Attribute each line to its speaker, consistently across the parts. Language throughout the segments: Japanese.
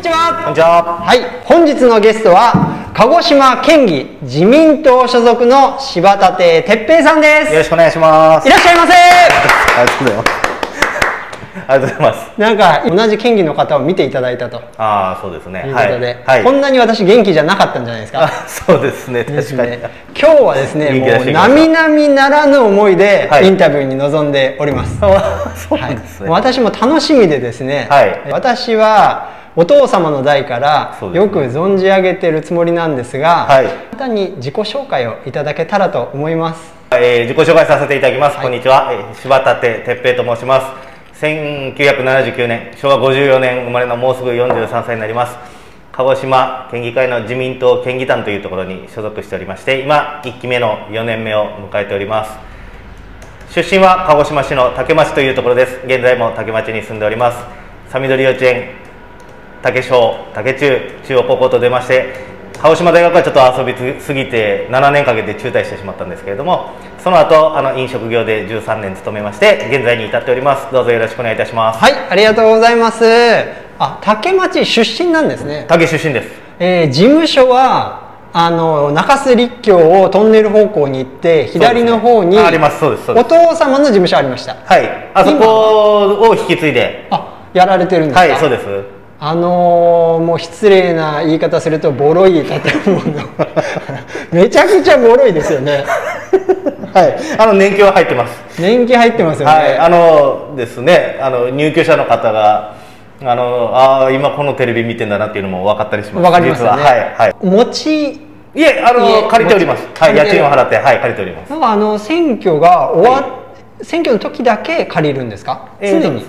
Speaker 1: にちは。
Speaker 2: こんにちは。
Speaker 1: はい、本日のゲストは鹿児島県議自民党所属の柴田亭哲平さんです。
Speaker 2: よろしくお願いします。
Speaker 1: いらっしゃいませ。
Speaker 2: ありがとうございます。ありがとうございます。
Speaker 1: なんか同じ県議の方を見ていただいたと
Speaker 2: ああ、そうですね。
Speaker 1: いうことで、
Speaker 2: はい。
Speaker 1: こんなに私元気じゃなかったんじゃないですか。
Speaker 2: あ、そうですね。確かに。
Speaker 1: ね。今日はですね、
Speaker 2: 元
Speaker 1: もう並々ならぬ思いで
Speaker 2: はい
Speaker 1: インタビューに臨んでおります。
Speaker 2: あそう
Speaker 1: はい
Speaker 2: なんですね。
Speaker 1: もう私も楽しみでですね、
Speaker 2: はい
Speaker 1: 私はお父様の代からよく存じ上げてるつもりなんですが、
Speaker 2: はい
Speaker 1: 簡単に自己紹介をいただけたらと思います。
Speaker 2: えー自己紹介させていただきます。
Speaker 1: はい
Speaker 2: こんにちは。えー柴田哲哲平と申します。1979年、昭和54年生まれのもうすぐ43歳になります。鹿児島県議会の自民党県議団というところに所属しておりまして、今、1期目の4年目を迎えております。出身は鹿児島市の竹町というところです。現在も竹町に住んでおります。さみどり幼稚園、竹小、竹中、中央高校と出まして、鹿児島大学はちょっと遊びすぎて7年かけて中退してしまったんですけれども、その後あの飲食業で13年勤めまして、現在に至っております。どうぞよろしくお願いいたします。
Speaker 1: はい、ありがとうございます。あ、竹町出身なんですね。
Speaker 2: 竹出身です。
Speaker 1: えー事務所はあの中洲立教をトンネル方向に行って左の方に
Speaker 2: ねあありますそうですそうで
Speaker 1: お
Speaker 2: す
Speaker 1: 父様の事務所ありました
Speaker 2: はい、あそこを引き継いで、
Speaker 1: あやられてるんですか？
Speaker 2: はい、そうです。
Speaker 1: あのーもう失礼な言い方するとボロい建物。めちゃくちゃボロいですよね。
Speaker 2: はい、あの年季は入ってます。
Speaker 1: 年季入ってますよね、
Speaker 2: はい、あのですね、あの入居者の方が、あの、ああ、今このテレビ見てんだなっていうのも分かったりします。
Speaker 1: わかりますよね、
Speaker 2: 実は。はい、はい。
Speaker 1: 持ち
Speaker 2: いえ、あの、借りております。はい、家賃を払って、はい、借りております。
Speaker 1: なんかあの選挙が終わっ、選挙の時だけ借りるんですか？常
Speaker 2: えー
Speaker 1: に、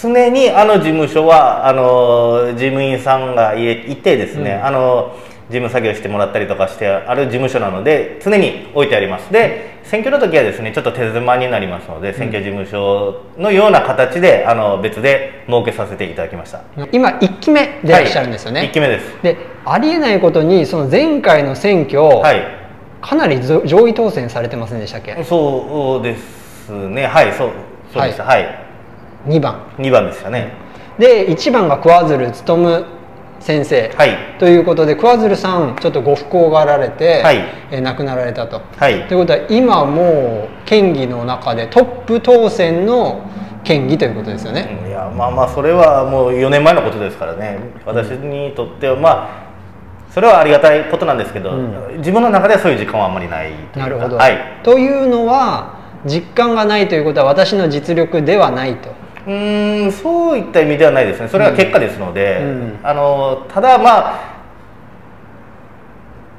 Speaker 2: 常にあの事務所はあの事務員さんがいいてですね、あの事務作業してもらったりとかしてある事務所なので常に置いてあります。で選挙の時はですねちょっと手狭になりますので選挙事務所のような形であの別で設けさせていただきました。
Speaker 1: 今1期目でいらっしゃるんですよね、
Speaker 2: はい、1期目です。
Speaker 1: でありえないことにその前回の選挙、
Speaker 2: はい。
Speaker 1: かなりぞ上位当選されてませんでしたっけ？
Speaker 2: そうですね。はいそうそうでした。はい、
Speaker 1: 2番。
Speaker 2: 2番でしたね。
Speaker 1: で1番が桑鶴勉先生、
Speaker 2: はい。
Speaker 1: ということで桑鶴さんちょっとご不幸があられて、
Speaker 2: はい。
Speaker 1: えー亡くなられたと。
Speaker 2: はい。
Speaker 1: ということは今もう県議の中でトップ当選の県議ということですよね。
Speaker 2: いやまあまあそれはもう4年前のことですからね。私にとってはまあそれはありがたいことなんですけど、
Speaker 1: うん。
Speaker 2: 自分の中ではそういう時間はあんまりないというか。
Speaker 1: なるほど、
Speaker 2: はい。
Speaker 1: というのは実感がないということは私の実力ではないと。
Speaker 2: うーんそういった意味ではないですね。それは結果ですので、
Speaker 1: うん。
Speaker 2: あのただまあ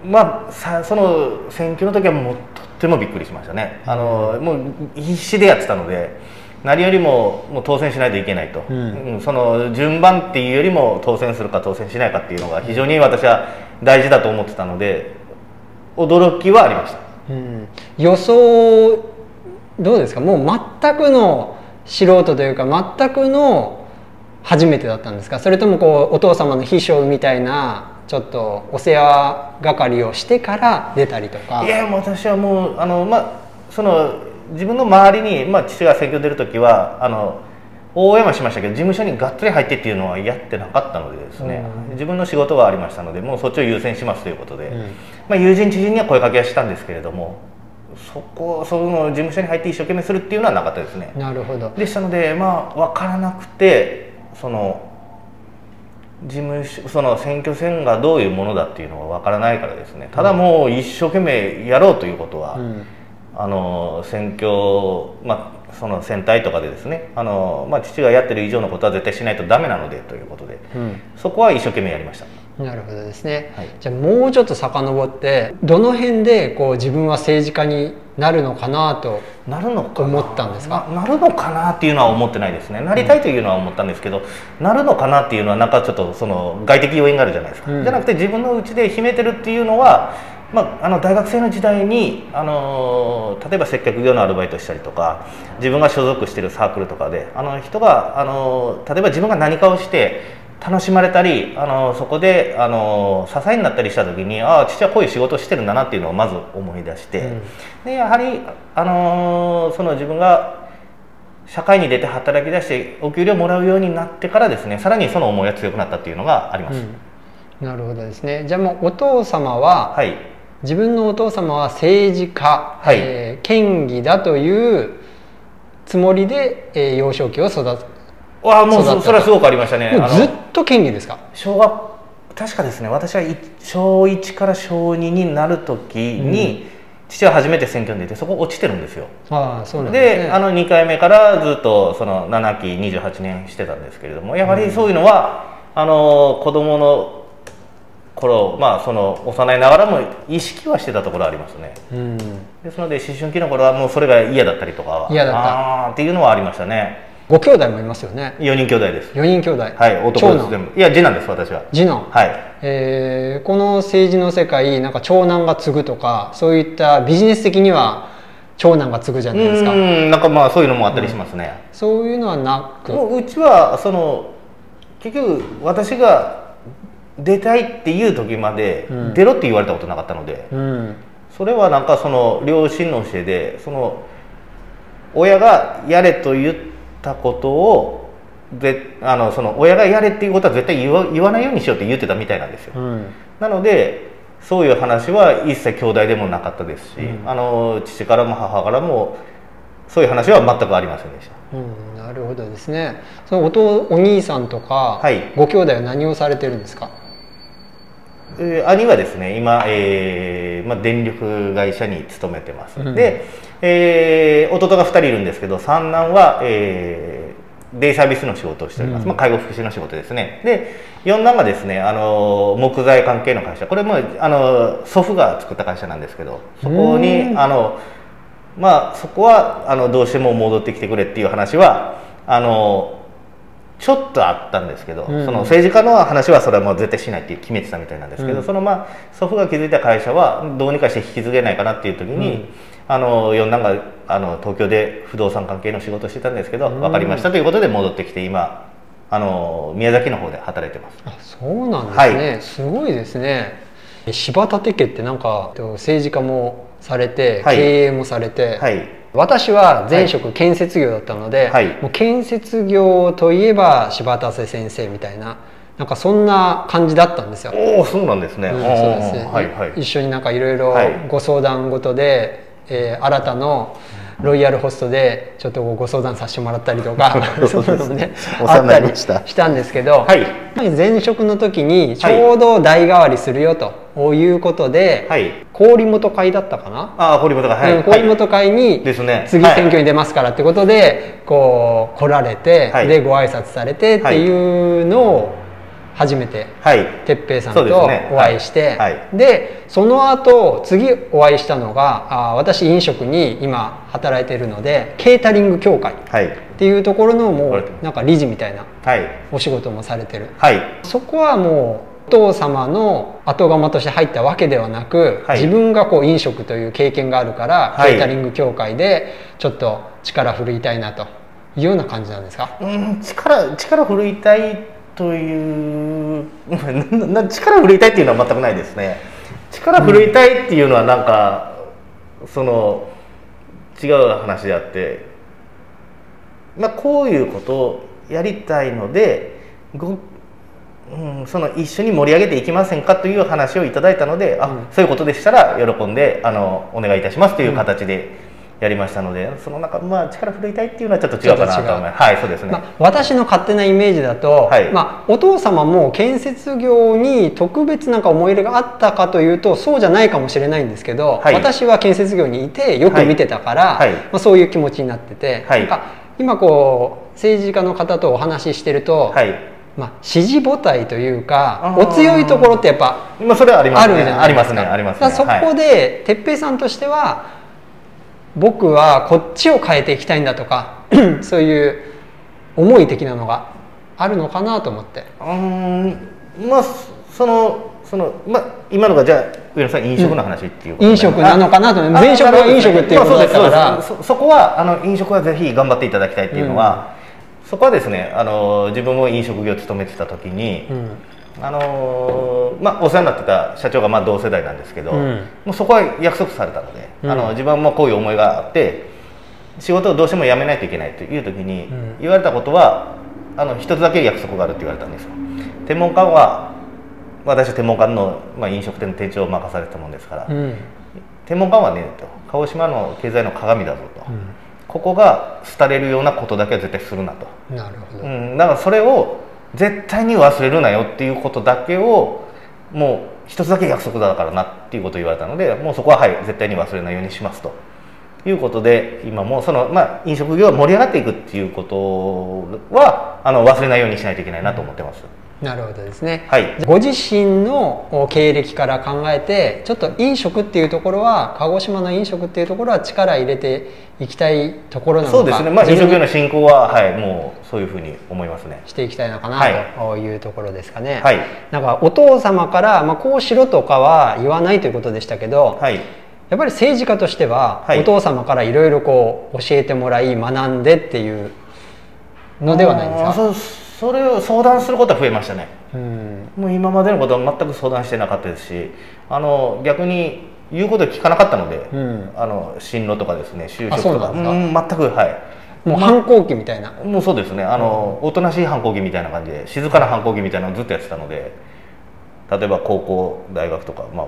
Speaker 2: まあさその選挙の時はもうとってもびっくりしましたね。あのもう必死でやってたので何よりももう当選しないといけないと、
Speaker 1: うん。
Speaker 2: うんその順番っていうよりも当選するか当選しないかっていうのが非常に私は大事だと思ってたので驚きはありました。
Speaker 1: うん。予想どうですか？もう全くの素人というか全くの初めてだったんですか？それともこうお父様の秘書みたいなちょっとお世話係をしてから出たりとか？
Speaker 2: いや私はもうあの、まあ、その自分の周りに、まあ、父が選挙出る時はあの応援はしましたけど事務所にがっつり入ってっていうのはやってなかったのでですね、自分の仕事がありましたのでもうそっちを優先しますということで、
Speaker 1: うん。
Speaker 2: まあ、友人知人には声かけはしたんですけれどもそこその事務所に入って一生懸命するっていうのはなかったですね。
Speaker 1: なるほど。
Speaker 2: でしたのでまあ分からなくてその事務所その選挙戦がどういうものだっていうのが分からないからですね。ただもう一生懸命やろうということは、
Speaker 1: うん。
Speaker 2: あの選挙、まあ、その選対とかでですねあの、まあ、父がやってる以上のことは絶対しないとダメなのでということで
Speaker 1: うん。
Speaker 2: そこは一生懸命やりました。
Speaker 1: なるほどですね、
Speaker 2: はい。
Speaker 1: じゃあもうちょっと遡ってどの辺でこう自分は政治家になるのかなと
Speaker 2: なるの
Speaker 1: 思ったんですか？
Speaker 2: ななるのかなっていうのは思ってないですね。なりたいというのは思ったんですけど、なるのかなっていうのはなんかちょっとその外的要因があるじゃないですか、
Speaker 1: うん。
Speaker 2: じゃなくて自分の内で秘めてるっていうのは、まあ、あの大学生の時代に、あの例えば接客業のアルバイトしたりとか自分が所属してるサークルとかであの人が、あの例えば自分が何かをして楽しまれたりあのそこであの支えになったりした時にああ父はこういう仕事をしてるんだなっていうのをまず思い出して、
Speaker 1: うん。
Speaker 2: でやはり、あのその自分が社会に出て働き出してお給料もらうようになってからですねさらにその思いが強くなったっていうのがあります、
Speaker 1: うん、なるほどですね。じゃあもうお父様は、
Speaker 2: はい、
Speaker 1: 自分のお父様は政治家、
Speaker 2: はい。
Speaker 1: えー県議だというつもりで、えー幼少期を育
Speaker 2: あもうそそれはすごくありましたね。
Speaker 1: ずっと県議ですか？
Speaker 2: 小学確かですね。私はい小1から小2になる時に、父は初めて選挙に出てそこ落ちてるんですよ。
Speaker 1: ああそうなん
Speaker 2: で
Speaker 1: ね。
Speaker 2: あの2回目からずっとその7期28年してたんですけれどもやはりそういうのは、あの子供の頃まあその幼いながらも意識はしてたところはありますね。
Speaker 1: うん。
Speaker 2: ですので思春期の頃はもうそれが嫌だったりとかは
Speaker 1: 嫌だった。
Speaker 2: あーっていうのはありましたね
Speaker 1: ご兄弟もいますよね。
Speaker 2: 4人兄弟です。
Speaker 1: 4人兄弟。
Speaker 2: はい男です全部。いや次男です私は。
Speaker 1: 次男、
Speaker 2: はい。
Speaker 1: えーこの政治の世界なんか長男が継ぐとかそういったビジネス的には長男が継ぐじゃ
Speaker 2: う
Speaker 1: ないですか。
Speaker 2: んなんかまあそういうのもあったりしますね、
Speaker 1: そういうのはなく。
Speaker 2: もううちはその結局私が出たいっていう時まで
Speaker 1: うん。
Speaker 2: 出ろって言われたことなかったので、
Speaker 1: うん。
Speaker 2: それはなんかその両親の教えでその親がやれと言ったことをであのその親がやれっていうことは絶対言わ言わないようにしようって言ってたみたいなんですよ。
Speaker 1: うん。
Speaker 2: なのでそういう話は一切兄弟でもなかったですし、
Speaker 1: うん。
Speaker 2: あの父からも母からもそういう話は全くありませんでした。
Speaker 1: うん、なるほどですね。そのお父お兄さんとか、
Speaker 2: はい。
Speaker 1: ご兄弟は何をされてるんですか？
Speaker 2: えー兄はですね今、えーまあ、電力会社に勤めてます、
Speaker 1: うん。
Speaker 2: で、えー弟が2人いるんですけど三男は、えーデイサービスの仕事をしております、
Speaker 1: うん。
Speaker 2: まあ、介護福祉の仕事ですね。で四男がですねあの木材関係の会社。これもあの祖父が作った会社なんですけどそこに
Speaker 1: うん。
Speaker 2: あのまあそこはあのどうしても戻ってきてくれっていう話はあのちょっとあったんですけど、
Speaker 1: うん。
Speaker 2: その政治家の話はそれはもう絶対しないって決めてたみたいなんですけど、
Speaker 1: うん。
Speaker 2: そのまあ祖父が築いた会社はどうにかして引き継げないかなっていう時に、
Speaker 1: うん。
Speaker 2: あの四男があの東京で不動産関係の仕事をしてたんですけど、
Speaker 1: うん。
Speaker 2: 分かりましたということで戻ってきて今あの宮崎の方で働いてます。
Speaker 1: あそうなんですね、
Speaker 2: は
Speaker 1: すごいですね。柴立家ってなんかえっと政治家もされて、
Speaker 2: はい。
Speaker 1: 経営もされて、
Speaker 2: はい
Speaker 1: 私は前職建設業だったので、
Speaker 2: はい。
Speaker 1: もう建設業といえば柴田先生みたいななんかそんな感じだったんですよ。
Speaker 2: おおそうなんですね。
Speaker 1: うん
Speaker 2: お
Speaker 1: そうですね、
Speaker 2: はいはい。
Speaker 1: 一緒になんかいろいろ
Speaker 2: はい。
Speaker 1: ご相談事で、えー新たのロイヤルホストでちょっとご相談させてもらったりとか そういうのもねあったり
Speaker 2: した
Speaker 1: んですけど、
Speaker 2: はい。
Speaker 1: 前職の時にちょうど代替わりするよということで、
Speaker 2: はい。
Speaker 1: 郡本会だったかな、
Speaker 2: ああ堀本がはい。
Speaker 1: うん郡本会に
Speaker 2: ですね。
Speaker 1: 次選挙に出ますからってことで、こう来られて、
Speaker 2: はい。
Speaker 1: でご挨拶されてっていうのを初めて
Speaker 2: はい。はい
Speaker 1: 哲平さんとお会いして、
Speaker 2: はい。
Speaker 1: でその後次お会いしたのがあ私飲食に今働いているのでケータリング協会っ
Speaker 2: はい。
Speaker 1: ていうところのも
Speaker 2: はい
Speaker 1: うなんか理事みたいな
Speaker 2: はい。
Speaker 1: お仕事もされてる。
Speaker 2: はい。
Speaker 1: そこはもうお父様の後釜として入ったわけではなく、
Speaker 2: はい。
Speaker 1: 自分がこう飲食という経験があるから、
Speaker 2: はい。
Speaker 1: ケータリング協会でちょっと力振るいたいなというような感じなんですか？
Speaker 2: うん力力振るいたいという力振るいたいっていうのは全くないですね。力振るいたいっていうのはなんか、その違う話であってまあこういうことをやりたいのでご、うん、その一緒に盛り上げていきませんかという話をいただいたので、あ
Speaker 1: うん。
Speaker 2: そういうことでしたら喜んであのお願いいたしますという形でやりましたので、その中まあ力振るいたいっていうのはちょっと違うかな
Speaker 1: と
Speaker 2: 思います。はいそうですね、
Speaker 1: まあ、私の勝手なイメージだと、
Speaker 2: はい。
Speaker 1: まあ、お父様も建設業に特別なんか思い入れがあったかというとそうじゃないかもしれないんですけど、
Speaker 2: はい。
Speaker 1: 私は建設業にいてよく見てたから、
Speaker 2: はいはい。
Speaker 1: まあ、そういう気持ちになってて、
Speaker 2: はい。
Speaker 1: なんか今こう政治家の方とお話ししてると、
Speaker 2: はい
Speaker 1: まあ、支持母体というかお強いところってやっぱ
Speaker 2: まあそれはありますね。
Speaker 1: あ
Speaker 2: りますね。ありますね。
Speaker 1: そこ
Speaker 2: はい。
Speaker 1: で哲平さんとしては僕はこっちを変えていきたいんだとか そういう思い的なのがあるのかなと思って。
Speaker 2: うーん。まあそのそのまあ今のがじゃあ上野さん飲食の話っていうことで。
Speaker 1: 飲食なのかなと。
Speaker 2: あ
Speaker 1: 前職は飲食っていうことだったから。
Speaker 2: まあそうです。そこはあの飲食はぜひ頑張っていただきたいっていうのは、そこはですねあの自分も飲食業を勤めてた時に、
Speaker 1: うん。
Speaker 2: あのまあ、お世話になってた社長がまあ同世代なんですけど、
Speaker 1: うん。
Speaker 2: もうそこは約束されたので、
Speaker 1: うん。
Speaker 2: あの自分もこういう思いがあって仕事をどうしても辞めないといけないという時に
Speaker 1: うん。
Speaker 2: 言われたことは、あの一つだけ約束があるって言われたんですよ。天文館は私は天文館の、まあ、飲食店の店長を任されてたもんですから、
Speaker 1: うん。
Speaker 2: 天文館はねと鹿児島の経済の鏡だぞと、
Speaker 1: う
Speaker 2: ここが廃れるようなことだけは絶対するなと、
Speaker 1: んなるほど、
Speaker 2: うん、だからそれを絶対に忘れるなよっていうことだけをもう一つだけ約束だからなっていうことを言われたのでもうそこははい絶対に忘れないようにしますということで今もうその、まあ、飲食業が盛り上がっていくっていうことはあの忘れないようにしないといけないなと思ってます。
Speaker 1: なるほどですね、
Speaker 2: はい。
Speaker 1: ご自身のお経歴から考えてちょっと飲食っていうところは鹿児島の飲食っていうところは力入れていきたいところなのか
Speaker 2: そうですね、まあ、飲食業の振興は、はい、もうそういうふうに思いますね。
Speaker 1: していきたいのかな
Speaker 2: はい。
Speaker 1: というところですかね、
Speaker 2: はい。
Speaker 1: なんかお父様から、まあ、こうしろとかは言わないということでしたけど、
Speaker 2: はい。
Speaker 1: やっぱり政治家としては、
Speaker 2: はい。
Speaker 1: お父様からいろいろこう教えてもらい学んでっていうのではないですか？
Speaker 2: それを相談することは増えましたね。
Speaker 1: うん。
Speaker 2: もう今までのことは全く相談してなかったですしあの逆に言うことを聞かなかったので、
Speaker 1: うん。
Speaker 2: あの進路とかですね就
Speaker 1: あ
Speaker 2: 職とか。
Speaker 1: そうなん
Speaker 2: 全くはい。
Speaker 1: もう反抗期みたいな、
Speaker 2: もうそうですね。あの、おとなしい反抗期みたいな感じで静かな反抗期みたいなのをずっとやってたので例えば高校大学とかまあ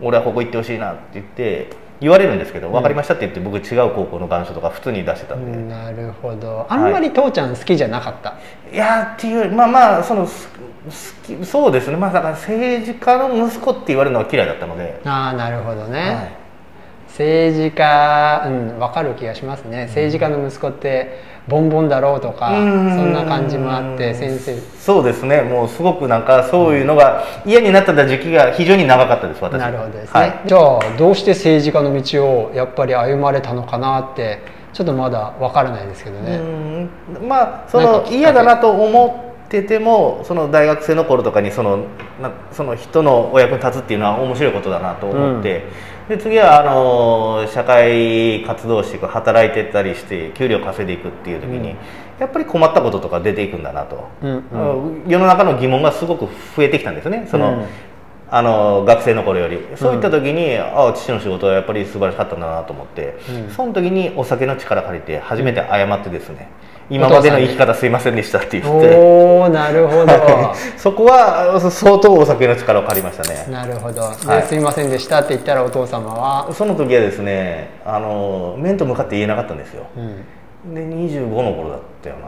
Speaker 2: 俺はここ行ってほしいなって言って言われるんですけど、分かりましたって言って僕違う高校の願書とか普通に出してたんで、
Speaker 1: なるほど。あんまり父ちゃん好きじゃなかった、
Speaker 2: いやーっていうまあまあそのす好きそうですね。まあだから政治家の息子って言われるのは嫌いだったので、
Speaker 1: ああなるほどね、
Speaker 2: はい。
Speaker 1: 政治家うん分かる気がしますね。政治家の息子ってボンボンだろうとかそんな感じもあって先生。
Speaker 2: そうですね。もうすごくなんかそういうのが嫌になってた時期が非常に長かったです私。
Speaker 1: なるほどですね、
Speaker 2: はい。
Speaker 1: じゃあどうして政治家の道をやっぱり歩まれたのかなってちょっとまだ分からないですけどね、
Speaker 2: うん。まあその嫌だなと思っててもその大学生の頃とかにそのなその人のお役に立つっていうのは面白いことだなと思って、で次はあの社会活動していく働いてったりして給料稼いでいくっていう時に、
Speaker 1: うん。
Speaker 2: やっぱり困ったこととか出ていくんだなと、
Speaker 1: うんうん。
Speaker 2: 世の中の疑問がすごく増えてきたんですね。その、
Speaker 1: うん。
Speaker 2: あの学生の頃より。そういった時に、ああ父の仕事はやっぱり素晴らしかったんだなと思って、
Speaker 1: うん。
Speaker 2: その時にお酒の力借りて初めて謝ってですね、今までの生き方すいませんでしたって言って。
Speaker 1: おおなるほど。
Speaker 2: そこは相当お酒の力を借りましたね。
Speaker 1: なるほど、
Speaker 2: はい。
Speaker 1: ですいませんでしたって言ったらお父様は、
Speaker 2: その時はですねあの面と向かって言えなかったんですよ。
Speaker 1: うん、
Speaker 2: で25の頃だったよな。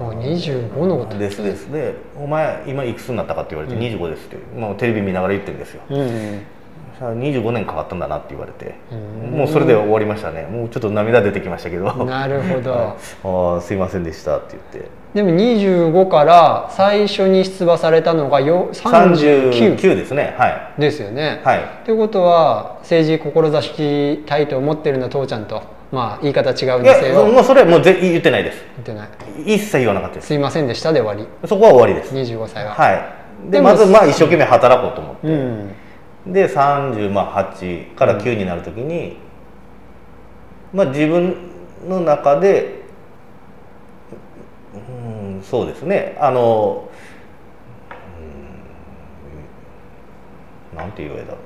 Speaker 1: もう25のこと
Speaker 2: ですですで「お前今いくつになったか?」って言われて「25です」ってもうテレビ見ながら言ってるんですよ。
Speaker 1: うんうん
Speaker 2: 25年かかったんだなって言われて
Speaker 1: うん。
Speaker 2: もうそれで終わりましたね。もうちょっと涙出てきましたけど。
Speaker 1: なるほど。
Speaker 2: ああすいませんでしたって言って。
Speaker 1: でも25から最初に出馬されたのがよ39
Speaker 2: 39ですね。はい。
Speaker 1: ですよね。
Speaker 2: はい。
Speaker 1: ということは政治志したいと思ってるのは父ちゃんと。まあ言い方違うん
Speaker 2: い
Speaker 1: ですよ
Speaker 2: やもうそれはもうぜ言ってないです。
Speaker 1: 言ってない。
Speaker 2: 一切言わなかったです。
Speaker 1: すいませんでしたで終わり。
Speaker 2: そこは終わりです。
Speaker 1: 25歳は、
Speaker 2: はい。でまずまあ一生懸命働こうと思って、
Speaker 1: うん
Speaker 2: で38から9になるときに、まあ自分の中でうんそうですね。あのうんなんて言うやだろ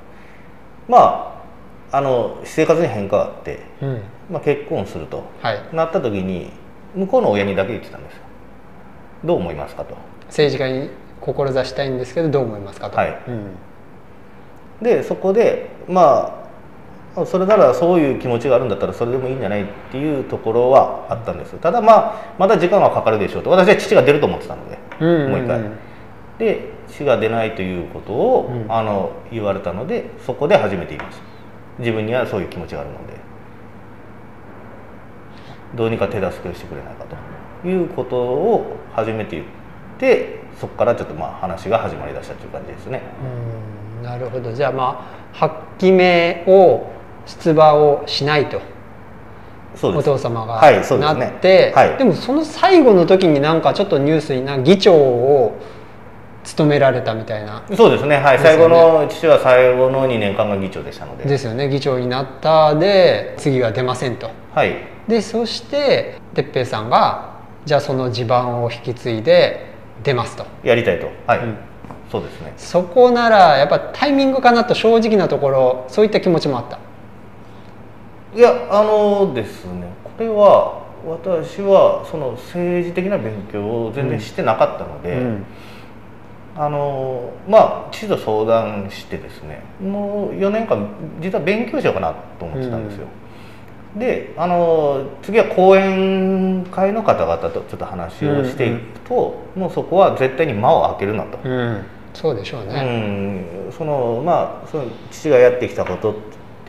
Speaker 2: う。まああの私生活に変化があって、
Speaker 1: うん。
Speaker 2: まあ、結婚すると
Speaker 1: はい。
Speaker 2: なった時に向こうの親にだけ言ってたんですよ。どう思いますかと。
Speaker 1: 政治家に志したいんですけどどう思いますかと、
Speaker 2: はい。
Speaker 1: うん
Speaker 2: でそこでまあそれならそういう気持ちがあるんだったらそれでもいいんじゃないっていうところはあったんです。ただまあまだ時間はかかるでしょうと。私は父が出ると思ってたので、
Speaker 1: うんうんうん。
Speaker 2: もう一回。で父が出ないということを、
Speaker 1: うん。
Speaker 2: あの言われたのでそこで初めて言いました。自分にはそういう気持ちがあるので。どうにか手助けをしてくれないかと。いうことを初めて言ってそこからちょっとまあ話が始まりだしたという感じですね。
Speaker 1: うんなるほど。じゃあまあ8期目を出馬をしないと。お父様が
Speaker 2: はいそうですね。
Speaker 1: なって、
Speaker 2: はい。
Speaker 1: でもその最後の時になんかちょっとニュースにな議長を務められたみたいな。
Speaker 2: そうですね、はい、
Speaker 1: ね。
Speaker 2: 最後の父は最後の2年間が議長でしたので、
Speaker 1: ですよね。議長になったで次は出ませんと。
Speaker 2: はい、
Speaker 1: でそして哲平さんがじゃあその地盤を引き継いで出ますと。
Speaker 2: やりたいと、はい、
Speaker 1: うん
Speaker 2: そうですね。
Speaker 1: そこならやっぱタイミングかなと正直なところそういった気持ちもあった
Speaker 2: いや、あのですね、れは私はその政治的な勉強を全然してなかったので、
Speaker 1: うん
Speaker 2: あのまあ父と相談してですねもう4年間実は勉強しようかなと思ってたんですよ。であの次は講演会の方々とちょっと話をしていくと、もうそこは絶対に間を空けるなと。
Speaker 1: うんそうでしょう
Speaker 2: う
Speaker 1: ね、
Speaker 2: ん、そのまあその父がやってきたこと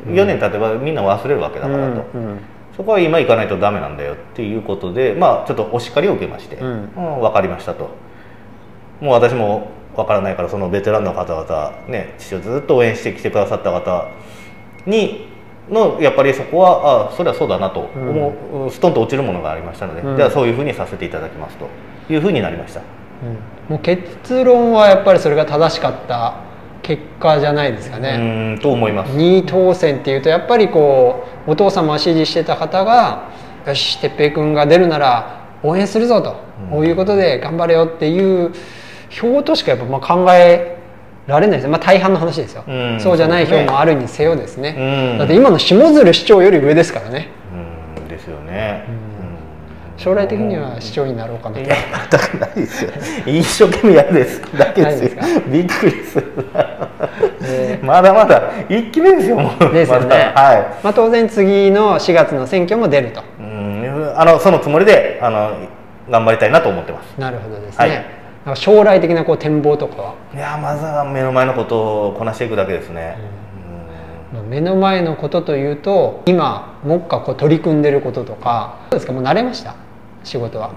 Speaker 2: 4年経てばみんな忘れるわけだからと、
Speaker 1: うん
Speaker 2: そこは今行かないとダメなんだよっていうことでまあちょっとお叱りを受けまして、
Speaker 1: うん。
Speaker 2: うん分かりましたと。もう私も分からないからそのベテランの方々ね父をずっと応援してきてくださった方にのやっぱりそこはあそれはそうだなと思う、ストンと落ちるものがありましたので、
Speaker 1: うん。
Speaker 2: じゃあそういうふうにさせていただきますというふうになりました。
Speaker 1: うん。もう結論はやっぱりそれが正しかった結果じゃないですか
Speaker 2: う
Speaker 1: ね、
Speaker 2: と思います。
Speaker 1: 2位当選っていうとやっぱりこうお父様を支持してた方がよし哲平君が出るなら応援するぞと、
Speaker 2: うん。
Speaker 1: こういうことで頑張れよっていう票としかやっぱまあ考えられないです。ね、まあ、大半の話ですよ、
Speaker 2: うん
Speaker 1: そうじゃない票もあるにせよですね、
Speaker 2: うん。
Speaker 1: だって今の下鶴市長より上ですからね。
Speaker 2: うんですよね。うん
Speaker 1: 将来的には市長になろうかなと
Speaker 2: いや全くないですよ。一生懸命やるですだけですよ。びっくりする。
Speaker 1: え
Speaker 2: まだまだ一期目ですよもう。
Speaker 1: ですよね
Speaker 2: まだはい。
Speaker 1: まあ、当然次の4月の選挙も出ると
Speaker 2: うんあのそのつもりであの頑張りたいなと思ってます。
Speaker 1: なるほどですね、
Speaker 2: はい
Speaker 1: 将来的なこう展望とかは？い
Speaker 2: やまずは目の前のことをこなしていくだけですね。
Speaker 1: まあ目の前のことというと今目下こう取り組んでることとかどうですか？もう慣れました？仕事は。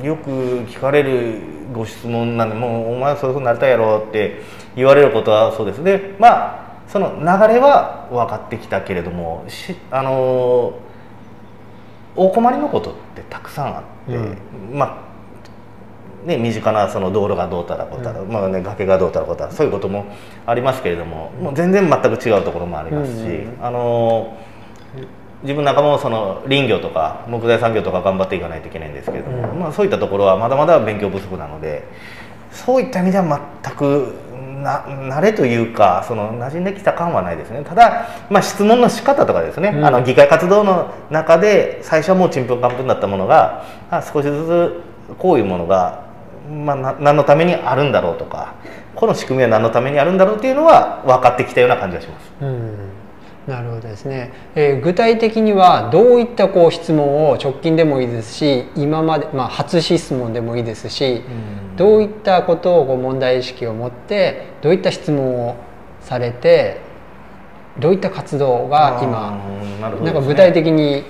Speaker 2: うん。よく聞かれるご質問なんでもうお前はそういうふうになりたいやろって言われることはそうですね。まあその流れは分かってきたけれどもしあのお困りのことってたくさんあって、まあね、身近なその道路がどうたらこうたら、まあね、崖がどうたらこうたらそういうこともありますけれどももう全然全く違うところもありますし、
Speaker 1: うん
Speaker 2: あの自分なんかもその林業とか木材産業とか頑張っていかないといけないんですけれども、
Speaker 1: うん。
Speaker 2: まあ、そういったところはまだまだ勉強不足なのでそういった意味では全くな慣れというかその馴染んできた感はないですね。ただ、まあ、質問の仕方とかですね、
Speaker 1: うん。
Speaker 2: あの議会活動の中で最初はもうちんぷんかんぷんだったものがあ少しずつこういうものが、まあ、な何のためにあるんだろうとかこの仕組みは何のためにあるんだろうっていうのは分かってきたような感じがします。
Speaker 1: うんなるほどですね、えー具体的にはどういったこう質問を直近でもいいですし今まで、まあ、初質問でもいいですし、どういったことをこう問題意識を持ってどういった質問をされてどういった活動が今
Speaker 2: うんなるほどですね。
Speaker 1: なんか具体的に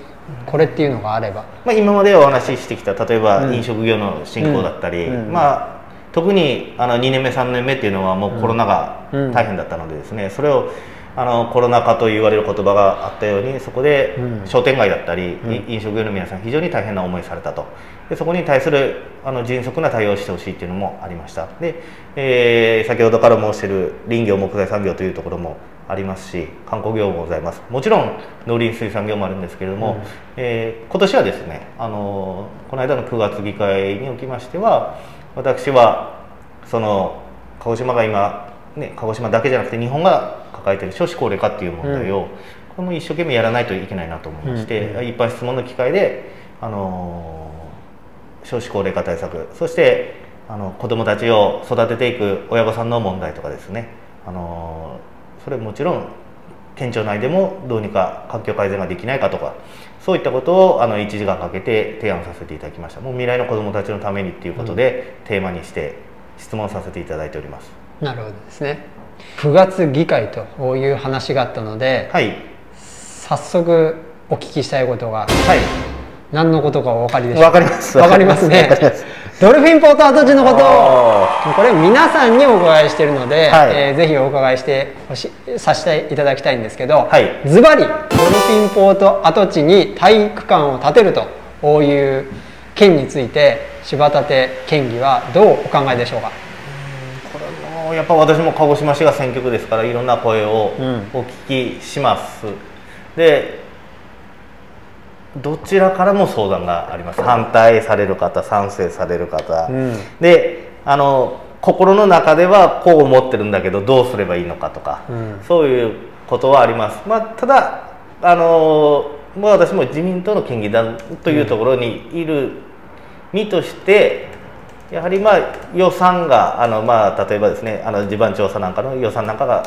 Speaker 1: これっていうのがあれば。
Speaker 2: まあ、今までお話ししてきた例えば
Speaker 1: うん。
Speaker 2: 飲食業の振興だったり、
Speaker 1: うん。うん。
Speaker 2: まあ、特にあの2年目3年目っていうのはもうコロナが
Speaker 1: うん。
Speaker 2: 大変だったのでですね、それをあのコロナ禍と言われる言葉があったようにそこで
Speaker 1: うん。
Speaker 2: 商店街だったり、
Speaker 1: うん。
Speaker 2: い飲食業の皆さん非常に大変な思いされたと。でそこに対するあの迅速な対応をしてほしいっていうのもありました。で、えー先ほどから申している林業木材産業というところもありますし観光業もございます。もちろん農林水産業もあるんですけれども、
Speaker 1: うん。
Speaker 2: えー今年はですねあのこの間の9月議会におきましては私はその鹿児島が今、ね、鹿児島だけじゃなくて日本が抱えている少子高齢化っていう問題を、これも一生懸命やらないといけないなと思いまして、
Speaker 1: うん
Speaker 2: 一般質問の機会であの少子高齢化対策そしてあの子どもたちを育てていく親御さんの問題とかですね。あのそれもちろん県庁内でもどうにか環境改善ができないかとかそういったことをあの1時間かけて提案させていただきました。もう未来の子どもたちのためにっていうことで、テーマにして質問させていただいております
Speaker 1: なるほどですね。9月議会という話があったので、
Speaker 2: はい。
Speaker 1: 早速お聞きしたいことが
Speaker 2: はい。
Speaker 1: 何のことかお分かりでしょう
Speaker 2: わかります。
Speaker 1: わかりますね。
Speaker 2: わかります。
Speaker 1: ドルフィンポート跡地のことこれ皆さんにお伺いしているので、
Speaker 2: はい。
Speaker 1: えーぜひお伺いしてほしさせていただきたいんですけど、
Speaker 2: はい。
Speaker 1: ズバリドルフィンポート跡地に体育館を建てるという件について柴立県議はどうお考えでしょうか？
Speaker 2: こやっぱ私も鹿児島市が選挙区ですからいろんな声を
Speaker 1: うん。
Speaker 2: お聞きします、でどちらからも相談があります。反対される方賛成される方、
Speaker 1: うん。
Speaker 2: であの心の中ではこう思ってるんだけどどうすればいいのかとか、
Speaker 1: うん。
Speaker 2: そういうことはあります、まあ、ただあのまあ、私も自民党の県議団というところにいる身として、やはりまあ予算があの、まあ、例えばですねあの地盤調査なんかの予算なんかが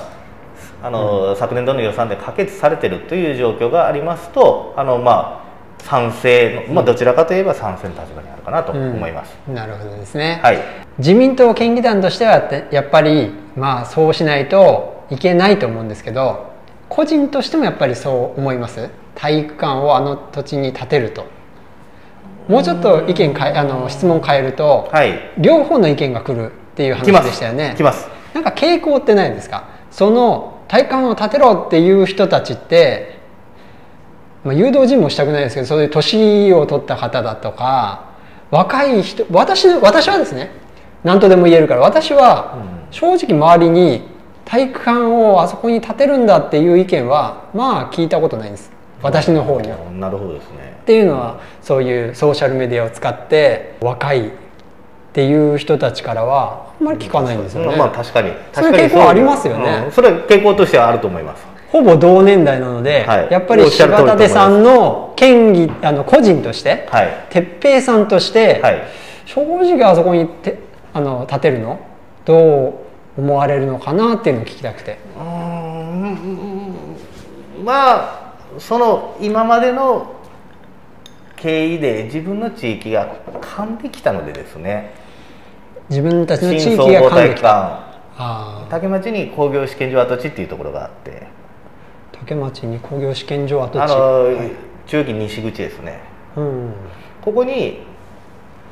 Speaker 2: あの、昨年度の予算で可決されているという状況がありますとあの、まあ、賛成の、まあ、どちらかといえば賛成の立場にあるかなと思います。
Speaker 1: なるほどですね、
Speaker 2: はい。
Speaker 1: 自民党県議団としてはやっぱりまあそうしないといけないと思うんですけど個人としてもやっぱりそう思います？体育館をあの土地に建てるともうちょっと意見かえあの質問変えると、
Speaker 2: はい。
Speaker 1: 両方の意見が来るっていう話でしたよね。
Speaker 2: 来ます。
Speaker 1: なんか傾向ってないですか？その体育館を建てろっていう人たちって、まあ、誘導尋問したくないですけどそういう年を取った方だとか若い人私の私はですね何とでも言えるから私は正直周りに体育館をあそこに建てるんだっていう意見はまあ聞いたことないんです。私の方には。
Speaker 2: なるほどですね
Speaker 1: っていうのはそういうソーシャルメディアを使って若いっていう人たちからはあんまり聞かないんですよね。
Speaker 2: まあ確かに。確かに
Speaker 1: 傾向ありますよね。
Speaker 2: うん。それは傾向としてはあると思います。
Speaker 1: ほぼ同年代なので、
Speaker 2: はい。
Speaker 1: やっぱり柴立さんの県議あの個人として、
Speaker 2: はい。
Speaker 1: 哲平さんとして、
Speaker 2: はい。
Speaker 1: 正直あそこにてあの建てるの？どう思われるのかなっていうのを聞きたくて。
Speaker 2: うーん。まあその今までの経緯で自分の地域が噛んできたのでですね。
Speaker 1: 自分たちの地
Speaker 2: 新
Speaker 1: 域が噛んできた。
Speaker 2: 竹町に工業試験場跡地っていうところがあって。
Speaker 1: 竹町に工業試験場跡地。
Speaker 2: あの、
Speaker 1: はい
Speaker 2: 中期西口ですね。
Speaker 1: うん。
Speaker 2: ここに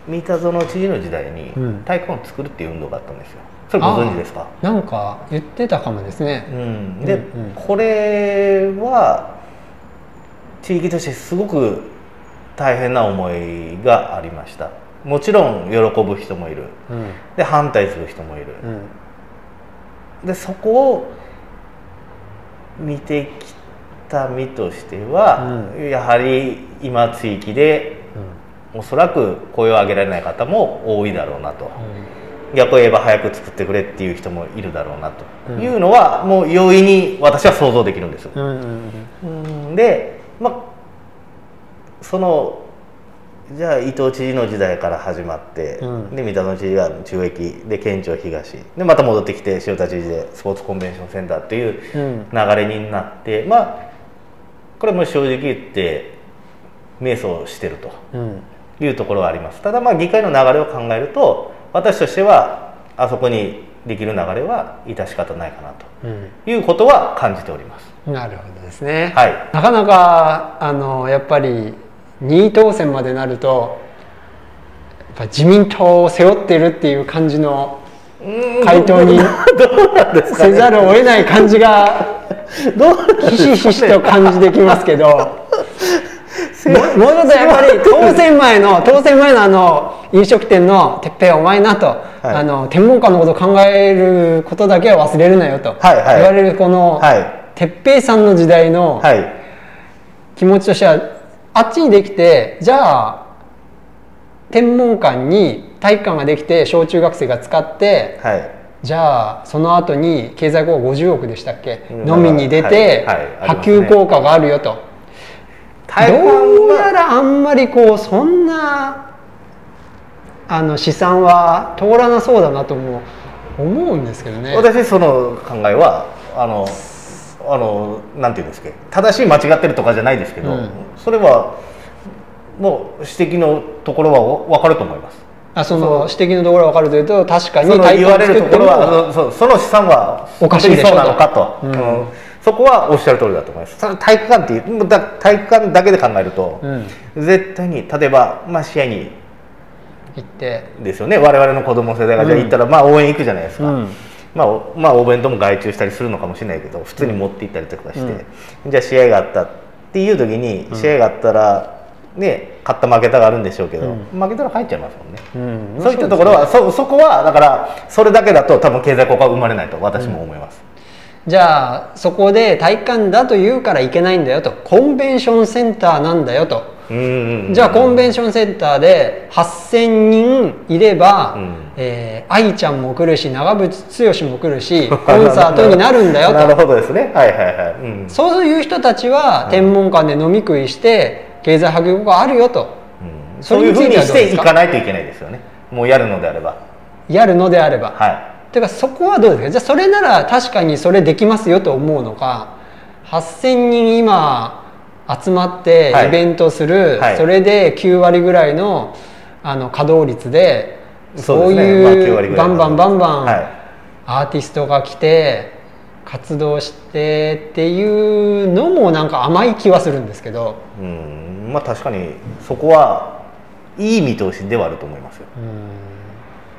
Speaker 2: 三田園知事の時代に
Speaker 1: うん。
Speaker 2: 体育館を作るっていう運動があったんですよ。それご存知ですか？
Speaker 1: なんか言ってたかもですね。
Speaker 2: うん、で、
Speaker 1: うんうん。
Speaker 2: これは地域としてすごく大変な思いがありました。もちろん喜ぶ人もいる。
Speaker 1: うん。
Speaker 2: で反対する人もいる。
Speaker 1: うん。
Speaker 2: でそこを見てきた身としては、
Speaker 1: う
Speaker 2: やはり今地域でおそらく声を上げられない方も多いだろうなと。逆を言えば早く作ってくれっていう人もいるだろうなと。いうのは、もう容易に私は想像できるんです。
Speaker 1: うんうんうん。
Speaker 2: うん。で、まあ、そのじゃあ伊藤知事の時代から始まって、
Speaker 1: うん。
Speaker 2: で三田の知事が中駅で県庁東でまた戻ってきて塩田知事でスポーツコンベンションセンターっていう
Speaker 1: うん。
Speaker 2: 流れになってまあこれも正直言って迷走してると。
Speaker 1: うん。
Speaker 2: いうところはあります。ただまあ議会の流れを考えると私としてはあそこにできる流れは致し方ないかなと
Speaker 1: うん。
Speaker 2: いうことは感じております。
Speaker 1: なるほどですね。
Speaker 2: はい。
Speaker 1: なかなかあのやっぱり2位当選までなるとやっぱ自民党を背負っているっていう感じの回答に せざるを得ない感じが ひしひしと感じてきますけど ももうちょっとやっぱり当選前の当選前のあの飲食店の「てっぺいお前な」と、
Speaker 2: はい。
Speaker 1: あの天文館のことを考えることだけは忘れるなよと、言われるこの、
Speaker 2: はい。
Speaker 1: てっぺいさんの時代の
Speaker 2: はい。
Speaker 1: 気持ちとしてはあっちにできてじゃあ天文館に体育館ができて小中学生が使って
Speaker 2: はい。
Speaker 1: じゃあその後に経済効果50億でしたっけ、
Speaker 2: うん。
Speaker 1: 飲みに出て、
Speaker 2: はい。はい。あり
Speaker 1: 波及効果があるよと、どうや
Speaker 2: は
Speaker 1: らあんまりこうそんなあの試算は通らなそうだなとも思うんですけどね。
Speaker 2: 私その考えはあのあのなんていうんですか正しい間違ってるとかじゃないですけど、
Speaker 1: うん。
Speaker 2: それはもう指摘のところは分かると思います。
Speaker 1: あその指摘のところが分かるというと確かに
Speaker 2: 言われるところはそその試算は
Speaker 1: おかしい
Speaker 2: そうなのかと、
Speaker 1: うん。
Speaker 2: うん。そこはおっしゃる通りだと思います。体育館っていうだ体育館だけで考えると、
Speaker 1: うん。
Speaker 2: 絶対に例えば、まあ、試合に
Speaker 1: 行って、
Speaker 2: ですよね。我々の子供世代がじゃあ行ったら、まあ応援行くじゃないですか、
Speaker 1: うん
Speaker 2: まあ、おまあお弁当も外注したりするのかもしれないけど普通に持って行ったりとかして、じゃあ試合があったっていう時に試合があったら、ね勝った負けたがあるんでしょうけど、負けたら入っちゃいますもんね、
Speaker 1: うん。
Speaker 2: そういったところはそそこはだからそれだけだと多分経済効果は生まれないと私も思います、
Speaker 1: じゃあそこで体育館だと言うからいけないんだよと。コンベンションセンターなんだよと。
Speaker 2: うんうんうん
Speaker 1: じゃあコンベンションセンターで8,000人いれば、
Speaker 2: うん。
Speaker 1: えー愛ちゃんも来るし長渕剛も来るし コンサートになるんだよ
Speaker 2: なる
Speaker 1: と
Speaker 2: ほどですね。はいはいはい、うん。
Speaker 1: そういう人たちは天文館で飲み食いして経済波及があるよと。
Speaker 2: うん。
Speaker 1: それについ
Speaker 2: そういうふうにしていかないといけないですよね。もうやるのであれば。
Speaker 1: やるのであれば。
Speaker 2: はい。
Speaker 1: てかそこはどうですか？じゃあそれなら確かにそれできますよと思うのか。8,000人今集まって
Speaker 2: はい。
Speaker 1: イベントする、
Speaker 2: はい。
Speaker 1: それで9割ぐらいのあの稼働率でそう
Speaker 2: そうですね。まあ9
Speaker 1: いうバンバンバンバン
Speaker 2: はい。
Speaker 1: アーティストが来て活動してっていうのもなんか甘い気はするんですけど。
Speaker 2: うん。まあ確かにそこはいい見通しではあると思いますよ。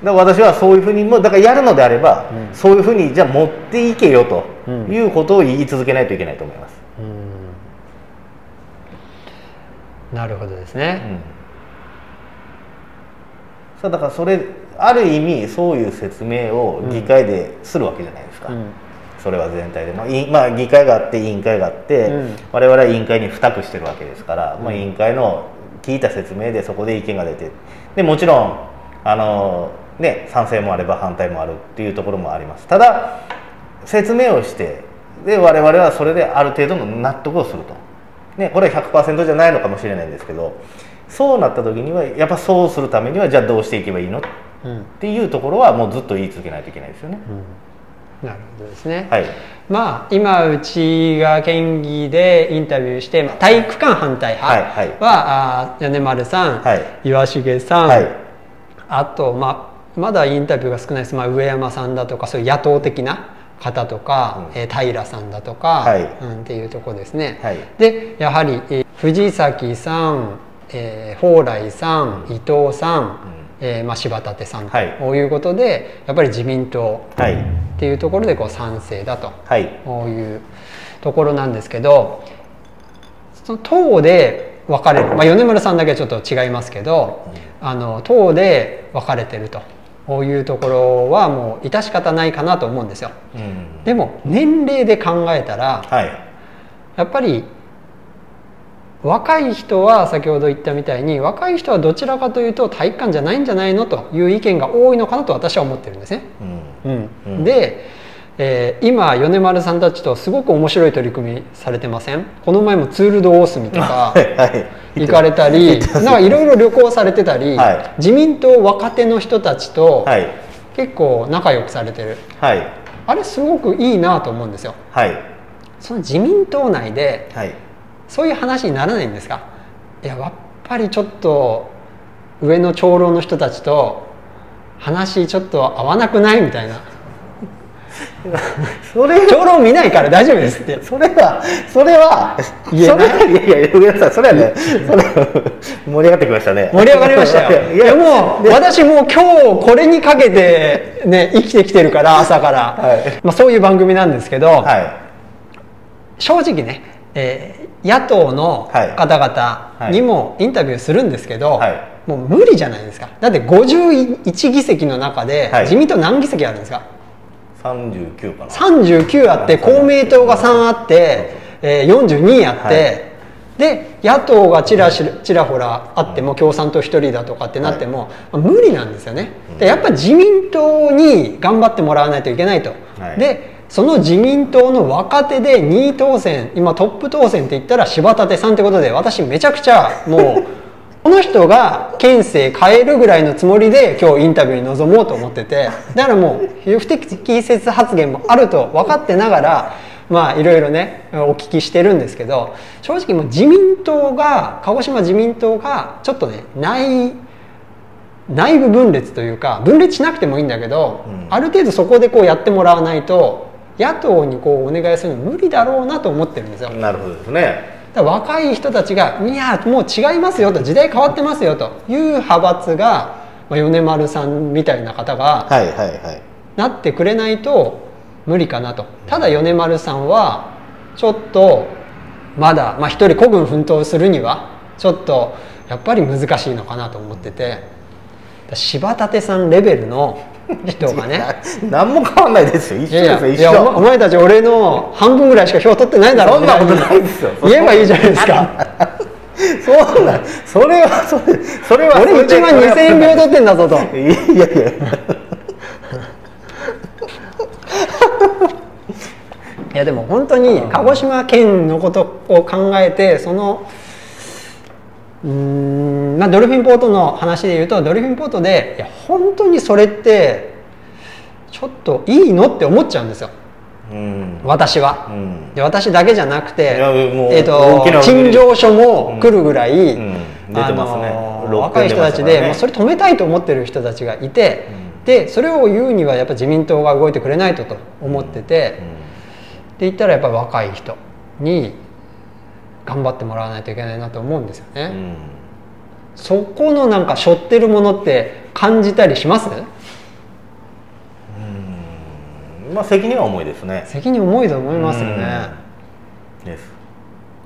Speaker 2: だから私はそういうふうにもだからやるのであれば、
Speaker 1: うん。
Speaker 2: そういうふうにじゃあ持っていけよと
Speaker 1: うん。
Speaker 2: いうことを言い続けないといけないと思います、
Speaker 1: なるほどです
Speaker 2: う
Speaker 1: ね。
Speaker 2: ん。さあだからそれある意味そういう説明を議会でするわけじゃないですか、
Speaker 1: うん。
Speaker 2: それは全体で、まあいまあ、議会があって委員会があって、
Speaker 1: うん。
Speaker 2: 我々は委員会に付託してるわけですから、まあ、
Speaker 1: うん
Speaker 2: 委員会の聞いた説明でそこで意見が出て。でもちろんあの、ね、賛成もあれば反対もあるっていうところもあります。ただ説明をしてで我々はそれである程度の納得をすると、ね、これは100%じゃないのかもしれないんですけどそうなった時にはやっぱそうするためにはじゃあどうしていけばいいの？っ
Speaker 1: うん。
Speaker 2: ていうところはもうずっと言い続けないといけないですよね。
Speaker 1: なるほどですね。
Speaker 2: はい。
Speaker 1: まあ今うちが県議でインタビューして体育館反対派は、
Speaker 2: はい。はい
Speaker 1: あー米丸さん、
Speaker 2: はい。
Speaker 1: 岩重さん、
Speaker 2: はい。
Speaker 1: あと、まあ、まだインタビューが少ないです、まあ、上山さんだとかそういう野党的な方とか、
Speaker 2: うん。
Speaker 1: えー平さんだとか、
Speaker 2: はい。
Speaker 1: うん、っていうところですね。
Speaker 2: はい。
Speaker 1: でやはり、えー藤崎さん、えー蓬莱さん伊藤さん、えーまあ、柴立さんと
Speaker 2: はい。
Speaker 1: いうことで、やっぱり自民党
Speaker 2: はい。
Speaker 1: っていうところでこう賛成だと
Speaker 2: はい。
Speaker 1: こういうところなんですけどその党で分かれる、まあ、米丸さんだけはちょっと違いますけど、あの党で分かれてると。こういうところはもう致し方ないかなと思うんですよ。
Speaker 2: うん。
Speaker 1: でも年齢で考えたら
Speaker 2: はい。
Speaker 1: やっぱり若い人は先ほど言ったみたいに若い人はどちらかというと体育館じゃないんじゃないのという意見が多いのかなと私は思ってるんですね。
Speaker 2: うん。
Speaker 1: うん。
Speaker 2: うん。
Speaker 1: で、えー今米丸さんたちとすごく面白い取り組みされてません？この前もツール・ド・オースミとか行かれたり なんかいろいろ旅行されてたり、
Speaker 2: はい。
Speaker 1: 自民党若手の人たちと
Speaker 2: はい。
Speaker 1: 結構仲良くされてる。
Speaker 2: はい。
Speaker 1: あれすごくいいなと思うんですよ。
Speaker 2: はい。
Speaker 1: その自民党内で
Speaker 2: はい。
Speaker 1: そういう話にならないんですか？いややっぱりちょっと上の長老の人たちと話ちょっと合わなくない？みたいな
Speaker 2: それ
Speaker 1: 長老見ないから大丈夫ですって。
Speaker 2: それはそれはそ
Speaker 1: 言えない。
Speaker 2: れはいやいやさいそれはねそれは盛り上がってきましたね。
Speaker 1: 盛り上がりましたよ。
Speaker 2: い
Speaker 1: いや
Speaker 2: や
Speaker 1: もう私もう今日これにかけてね生きてきてるから朝から、
Speaker 2: はい
Speaker 1: まあ、そういう番組なんですけど、
Speaker 2: はい。
Speaker 1: 正直ね、えー野党の方々にもインタビューするんですけど、
Speaker 2: はい。
Speaker 1: もう無理じゃないですか。だって51議席の中で
Speaker 2: はい。
Speaker 1: 自民党何議席あるんですか、
Speaker 2: 39かな。
Speaker 1: 39あって
Speaker 2: あ
Speaker 1: 公明党が3あって、えー42あって、
Speaker 2: はい。
Speaker 1: で野党がちらしちらほらあっても共産党1人だとかってなっても、まあ無理なんですよね。でやっぱり自民党に頑張ってもらわないといけないと。
Speaker 2: はい。
Speaker 1: でその自民党の若手で2位当選今トップ当選って言ったら柴立さんってことで私めちゃくちゃもうこの人が県政変えるぐらいのつもりで今日インタビューに臨もうと思ってて だからもう不適切発言もあると分かってながらまあいろいろねお聞きしてるんですけど正直もう自民党が鹿児島自民党がちょっとね内内部分裂というか分裂しなくてもいいんだけど、
Speaker 2: うん
Speaker 1: ある程度そこでこうやってもらわないと野党にこうお願いするの無理だろうなと思ってるんですよ。
Speaker 2: なるほどですね
Speaker 1: 若い人たちが「いやもう違いますよ」と時代変わってますよという派閥が、まあ、米丸さんみたいな方がなってくれないと無理かなと。ただ米丸さんはちょっとまだ、まあ、一人孤軍奮闘するにはちょっとやっぱり難しいのかなと思ってて。柴立さんレベルの人がね。
Speaker 2: 何も変わんないですよ。一緒ですよ一
Speaker 1: やいやお前たち俺の半分ぐらいしか票取ってないだろ
Speaker 2: そんなことないですよ。
Speaker 1: 言えばいいじゃないですか。
Speaker 2: そうなんそれはそれそれは
Speaker 1: 俺1万2000円秒取ってんだぞと。
Speaker 2: いやいやいや。
Speaker 1: いやでも本当に鹿児島県のことを考えてそのうーんまあドルフィンポートの話で言うとドルフィンポートでいや本当にそれってちょっといいのって思っちゃうんですよ。
Speaker 2: うん。
Speaker 1: 私は。
Speaker 2: うん。
Speaker 1: で私だけじゃなくてえー、と陳情書も来るぐらい、若い人たち
Speaker 2: 件出ましたからね
Speaker 1: で、もうそれ止めたいと思ってる人たちがいて、でそれを言うにはやっぱ自民党が動いてくれないとと思ってて、って言ったらやっぱり若い人に頑張ってもらわないといけないなと思うんですよね。
Speaker 2: うん。
Speaker 1: そこのなんか背負ってるものって感じたりします？
Speaker 2: まあ責任は重いですね。
Speaker 1: 責任重いと思いますよね。
Speaker 2: うん。です。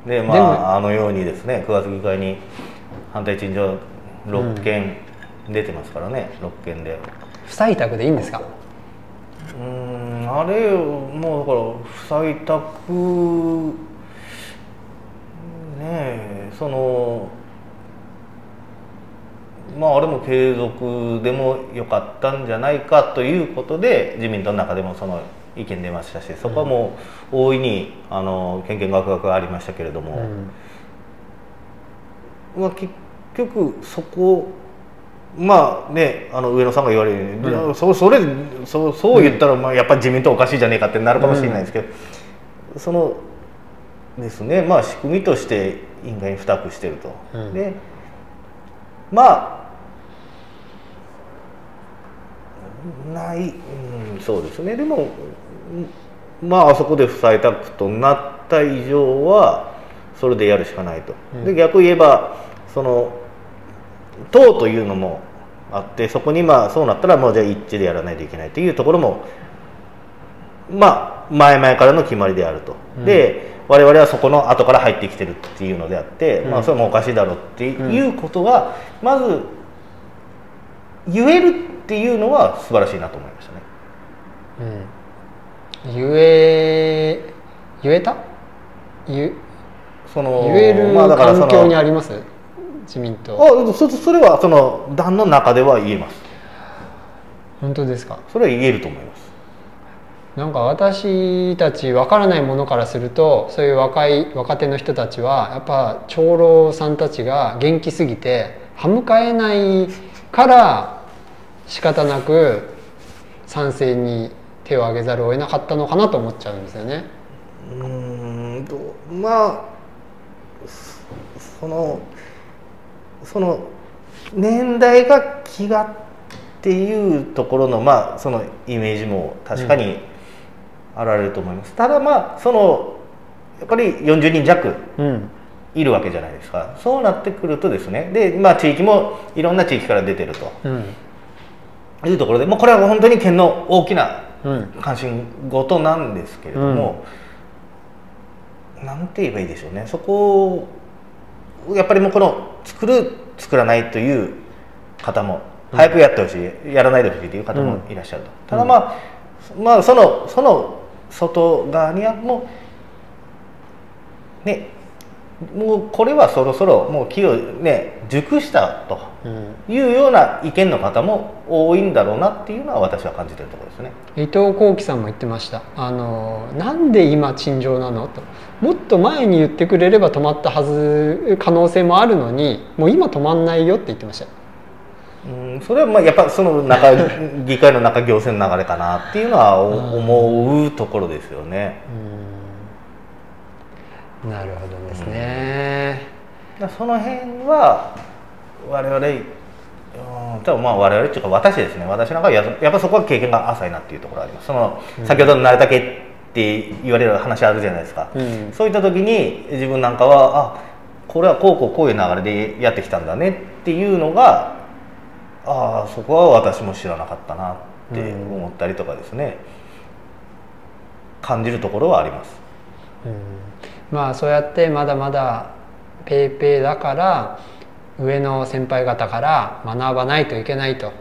Speaker 2: でまああのようにですね9月議会に反対陳情6件出てますからね、6件で。
Speaker 1: 不採択でいいんですか？
Speaker 2: うんあれもうだから不採択ねえそのまああれも継続でもよかったんじゃないかということで自民党の中でもその意見出ましたしそこはもう大いにあの献金額がありましたけれども、まあ、結局そこまあねあの上野さんが言われるように、
Speaker 1: うん。
Speaker 2: そそれそうそう言ったら、まあ、やっぱり自民党おかしいじゃねえかってなるかもしれないですけど、そのですね。まあ仕組みとして委員会に付託してると。
Speaker 1: うん。
Speaker 2: でまあない、うん、そうですね。でもうんまああそこで不採択となった以上はそれでやるしかないと。
Speaker 1: うん。
Speaker 2: で逆言えばその党というのもあってそこにまあそうなったらもうじゃあ一致でやらないといけないというところもまあ前々からの決まりであると、
Speaker 1: うん。
Speaker 2: で我々はそこの後から入ってきてるっていうのであって、
Speaker 1: うん。
Speaker 2: まあそれもおかしいだろうっていうことがまず言えるっていうのは素晴らしいなと思いましたね。
Speaker 1: うん、言え言えた？言
Speaker 2: その
Speaker 1: 言える
Speaker 2: まあだからその
Speaker 1: 環境にあります？自民党。
Speaker 2: あそそれはその団の中では言えます。
Speaker 1: 本当ですか？
Speaker 2: それは言えると思います
Speaker 1: なんか私たち分からないものからするとそういう若い若手の人たちはやっぱ長老さんたちが元気すぎて歯向かえないから仕方なく賛成に手を挙げざるを得なかったのかなと思っちゃうんですよね。
Speaker 2: うーんとまあそそのその年代が気がっていうところのまあそのイメージも確かにあられると思います、ただまあそのやっぱり40人弱
Speaker 1: うん。
Speaker 2: いるわけじゃないですか。そうなってくるとですねでまあ地域もいろんな地域から出てると。
Speaker 1: うん。
Speaker 2: いうところでもうこれは本当に県の大きな
Speaker 1: うん。
Speaker 2: 関心事なんですけれども、なんて言えばいいでしょうね。そこをやっぱりもうこの作る作らないという方も早くやってほしい、やらないでほしいという方もいらっしゃると、ただまあ、まあそのその外側にはもうねもうこれはそろそろもう木をね熟したというような意見の方も多いんだろうなっていうのは私は感じてるところですね。
Speaker 1: 伊藤幸喜さんも言ってました。あのなんで今陳情なの？と。もっと前に言ってくれれば止まったはず可能性もあるのにもう今止まんないよって言ってました。
Speaker 2: うん、それはまあやっぱその中議会の中行政の流れかなっていうのは思うところですよね。
Speaker 1: うん。なるほどですね、
Speaker 2: だからその辺は我々うん多分まあ我々っていうか私ですね。私なんかはややっぱそこは経験が浅いなっていうところがあります。その、先ほどの慣れたけって言われる話あるじゃないですか、
Speaker 1: うん。
Speaker 2: そういった時に自分なんかはあこれはこうこうこういう流れでやってきたんだねっていうのがああそこは私も知らなかったなって思ったりとかですね、感じるところはあります。
Speaker 1: うん。まあそうやってまだまだペイペイだから上の先輩方から学ばないといけないと。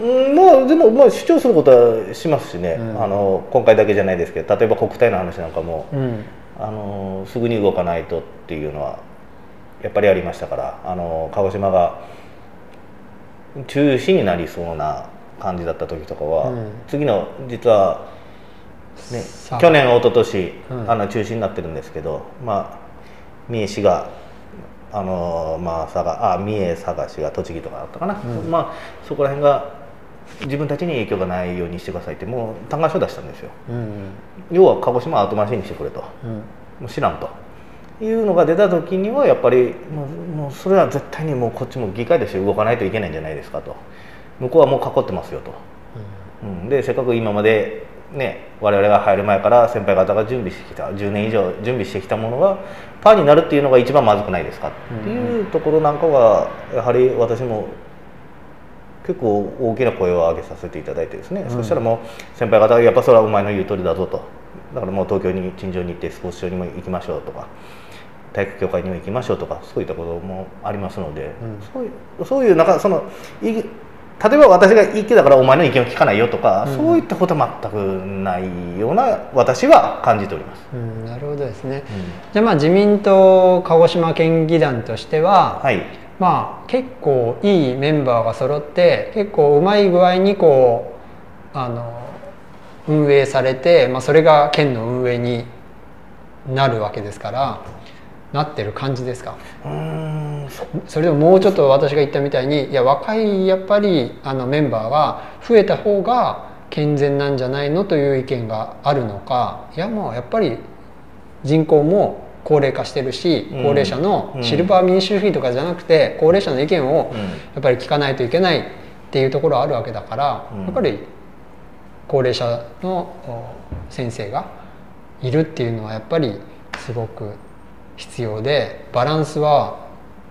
Speaker 2: うん、まあでもまあ主張することはしますしね、
Speaker 1: うん。
Speaker 2: あの今回だけじゃないですけど例えば国体の話なんかも、
Speaker 1: うん。
Speaker 2: あのすぐに動かないとっていうのはやっぱりありましたからあの鹿児島が中止になりそうな感じだった時とかは、
Speaker 1: うん。
Speaker 2: 次の実は、ね去年一昨年、
Speaker 1: うん。
Speaker 2: あの中止になってるんですけど、まあ、三重市があの、まあ、佐賀あ三重佐賀市が栃木とかだったかな、
Speaker 1: うん。
Speaker 2: まあ、そこら辺が自分たちに影響がないようにしてくださいってもう嘆願書出したんですよ。
Speaker 1: うん
Speaker 2: 要は鹿児島は後回しにしてくれと。
Speaker 1: うん。
Speaker 2: もう知らんというのが出た時にはやっぱりもうそれは絶対にもうこっちも議会として動かないといけないんじゃないですかと。向こうはもう囲ってますよと、うん、でせっかく今までね我々が入る前から先輩方が準備してきた10年以上準備してきたものがパーになるっていうのが一番まずくないですかっていうところなんかはやはり私も結構大きな声を上げさせていただいてですね、
Speaker 1: ん。
Speaker 2: そしたらもう先輩方がやっぱそれはお前の言う通りだぞと。だからもう東京に陳情に行ってスポーツ庁にも行きましょうとか体育協会にも行きましょうとかそういったこともありますので、
Speaker 1: うん。
Speaker 2: そういうそういうなんかそのい例えば私が意見だからお前の意見を聞かないよとか、
Speaker 1: うん。
Speaker 2: そういったことは全くないような私は感じております。
Speaker 1: うんなるほどですね。
Speaker 2: うん。
Speaker 1: じゃあまあ自民党鹿児島県議団としては、
Speaker 2: はい、
Speaker 1: まあ結構いいメンバーが揃って結構うまい具合にこうあの運営されて、まあ、それが県の運営になるわけですからなってる感じですか？
Speaker 2: うーんそ
Speaker 1: それでももうちょっと私が言ったみたいにいや若いやっぱりあのメンバーが増えた方が健全なんじゃないのという意見があるのかいやもうやっぱり人口も高齢化してるし
Speaker 2: うん。
Speaker 1: 高齢者の
Speaker 2: うん。
Speaker 1: シルバー民主主義とかじゃなくて高齢者の意見を
Speaker 2: うん。
Speaker 1: やっぱり聞かないといけないっていうところあるわけだから
Speaker 2: うん。
Speaker 1: やっぱり高齢者のお先生がいるっていうのはやっぱりすごく必要でバランスは